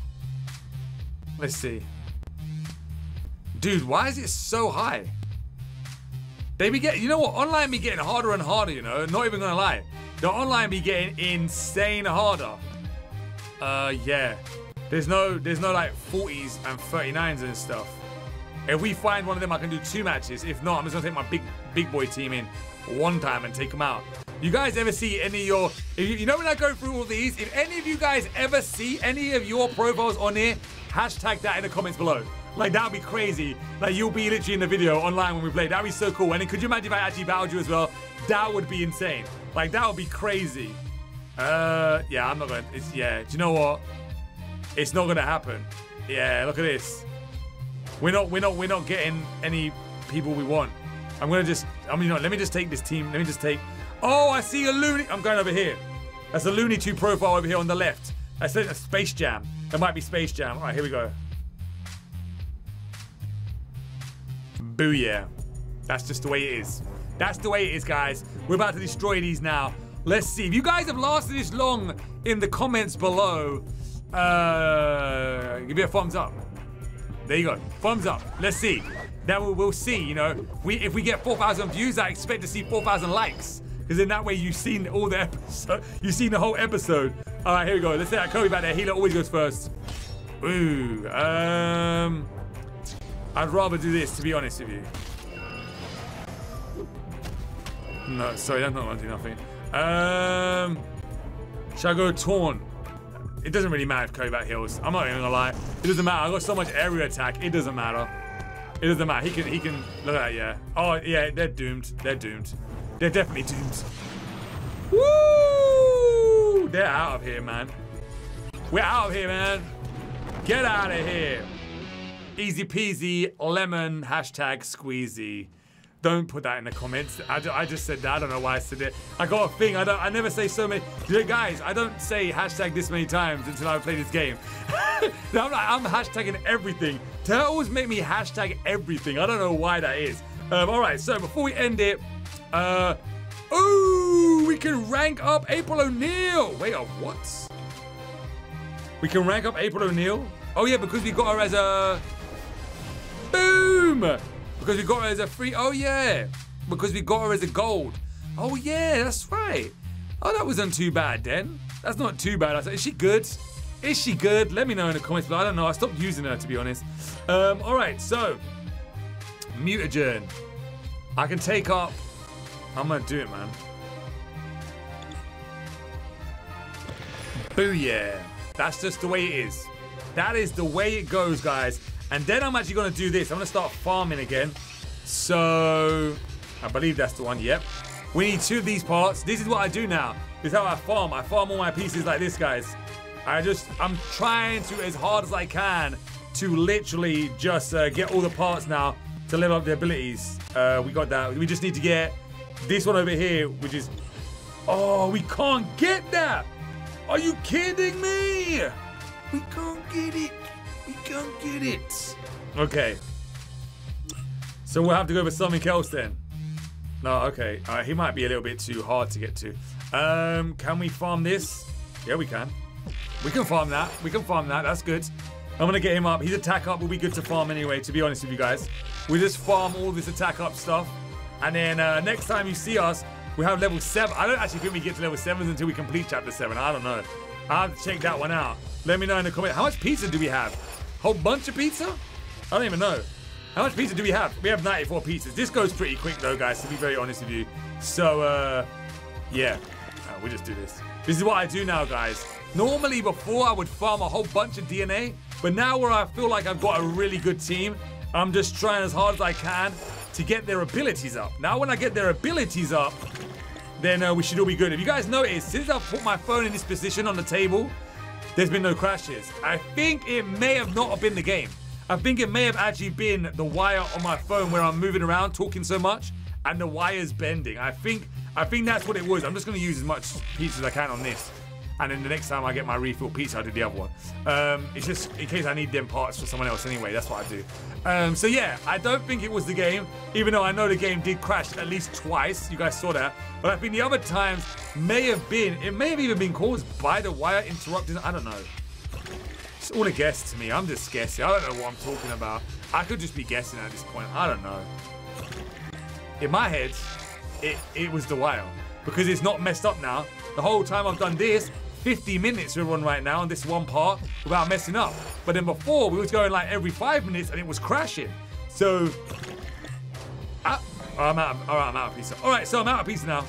Let's see. Dude, why is it so high? They be getting, you know what? Online be getting harder and harder, you know? Not even gonna lie. The online be getting insane harder. Uh, yeah. There's no, there's no like 40s and 39s and stuff. If we find one of them, I can do two matches. If not, I'm just gonna take my big, big boy team in one time and take them out. You guys ever see any of your, you, you know when I go through all these, if any of you guys ever see any of your profiles on here, hashtag that in the comments below. Like, that would be crazy. Like, you'll be literally in the video online when we play. That'd be so cool. And could you imagine if I actually battled you as well? That would be insane. Like, that would be crazy. Uh, yeah, I'm not going to, yeah, do you know what? It's not going to happen. Yeah, look at this. We're not, we're not, we're not getting any people we want. I'm going to just, I mean, you know, let me just take this team. Let me just take, oh, I see a Looney. I'm going over here. That's a Looney 2 profile over here on the left. That's a Space Jam. That might be Space Jam. All right, here we go. Booyah. That's just the way it is. That's the way it is, guys. We're about to destroy these now. Let's see. If you guys have lasted this long in the comments below, uh, give me a thumbs up. There you go. Thumbs up. Let's see. Then we'll, see, you know. We If we get 4,000 views, I expect to see 4,000 likes. Because in that way, you've seen all the episode. You've seen the whole episode. All right, here we go. Let's say that Kobe back there. Healer always goes first. Ooh. Um... I'd rather do this, to be honest with you. No, sorry, that's not going to do nothing. Um, should I go Torn? It doesn't really matter if Kirby Bat heals. I'm not even gonna lie. It doesn't matter. I got so much area attack. It doesn't matter. It doesn't matter. He can, he can, look at that, yeah. Oh, yeah, they're doomed. They're doomed. They're definitely doomed. Woo! They're out of here, man. We're out of here, man. Get out of here. Easy peasy, lemon, hashtag squeezy. Don't put that in the comments. I, I just said that. I don't know why I said it. I got a thing. I don't. I never say so many. Guys, I don't say hashtag this many times until I play this game. I'm, like, I'm hashtagging everything. Turtles make me hashtag everything. I don't know why that is. Um, all right. So before we end it, uh, ooh, we can rank up April O'Neil. Wait, a what? We can rank up April O'Neil. Oh yeah, because we got her as a Boom! Because we got her as a free. Oh, yeah. Because we got her as a gold. Oh, yeah, that's right. Oh, that wasn't too bad then. That's not too bad. Is she good? Is she good? Let me know in the comments, but I don't know. I stopped using her, to be honest. Um, all right, so. Mutagen. I can take up. I'm going to do it, man. Booyah. That's just the way it is. That is the way it goes, guys. And then I'm actually going to do this. I'm going to start farming again. So, I believe that's the one. Yep. We need two of these parts. This is what I do now. This is how I farm. I farm all my pieces like this, guys. I just, I'm trying to, as hard as I can, to literally just uh, get all the parts now to level up the abilities. Uh, we got that. We just need to get this one over here, which is. Oh, we can't get that. Are you kidding me? We can't get it. Get it. Okay. So we'll have to go for something else then. No, okay. He might be a little bit too hard to get to. Um, can we farm this? Yeah, we can. We can farm that. We can farm that. That's good. I'm gonna get him up. His attack up will be good to farm anyway, to be honest with you guys. We just farm all this attack up stuff. And then uh, next time you see us, we have level 7. I don't actually think we get to level 7 until we complete chapter 7. I don't know. I'll have to check that one out. Let me know in the comment. How much pizza do we have? Whole bunch of pizza? I don't even know. How much pizza do we have? We have 94 pizzas. This goes pretty quick though, guys, to be very honest with you. So, uh, yeah. Uh, we just do this. This is what I do now, guys. Normally, before I would farm a whole bunch of DNA, but now where I feel like I've got a really good team, I'm just trying as hard as I can to get their abilities up. Now, when I get their abilities up, then uh, we should all be good. If you guys notice, since I've put my phone in this position on the table, there's been no crashes. I think it may have not have been the game. I think it may have actually been the wire on my phone where I'm moving around talking so much and the wire's bending. I think I think that's what it was. I'm just to use as much pizza as I can on this. And then the next time I get my refill pizza, I do the other one. Um, it's just in case I need them parts for someone else anyway. That's what I do. Um, so yeah, I don't think it was the game, even though I know the game did crash at least twice. You guys saw that. But I think the other times may have been, it may have even been caused by the wire interrupting. I don't know. It's all a guess to me. I'm just guessing. I don't know what I'm talking about. I could just be guessing at this point. I don't know. In my head, it, it was the wire. Because it's not messed up now. The whole time I've done this, 50 minutes we run right now on this one part without messing up. But then before, we was going like every five minutes and it was crashing. So, oh, I'm out of, all right, I'm out of pizza. All right, so I'm out of pizza now.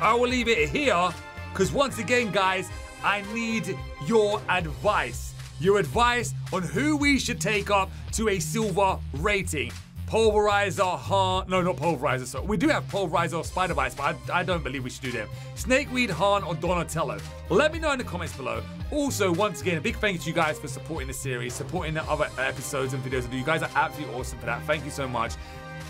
I will leave it here because once again, guys, I need your advice. Your advice on who we should take up to a silver rating. Pulverizer, Han. No, not Pulverizer. So we do have Pulverizer or Spider Bytez, but I, I, don't believe we should do them. Snakeweed, Han, or Donatello. Let me know in the comments below. Also, once again, a big thank you to you guys for supporting the series, supporting the other episodes and videos. You guys are absolutely awesome for that. Thank you so much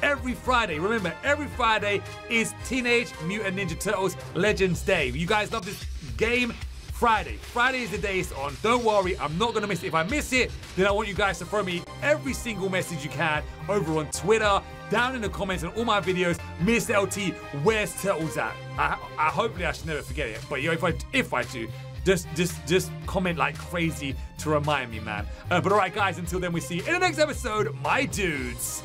every Friday. Remember, every Friday is Teenage Mutant Ninja Turtles Legends Day. You guys love this game? Friday. Friday is the day it's on. Don't worry, I'm not gonna miss it. If I miss it, then I want you guys to throw me every single message you can over on Twitter, down in the comments on all my videos. Miss LT, where's Turtles at? I, I hopefully I should never forget it. But yo, if I if I do, just just just comment like crazy to remind me, man. Uh, but all right, guys, until then, we see you in the next episode, my dudes.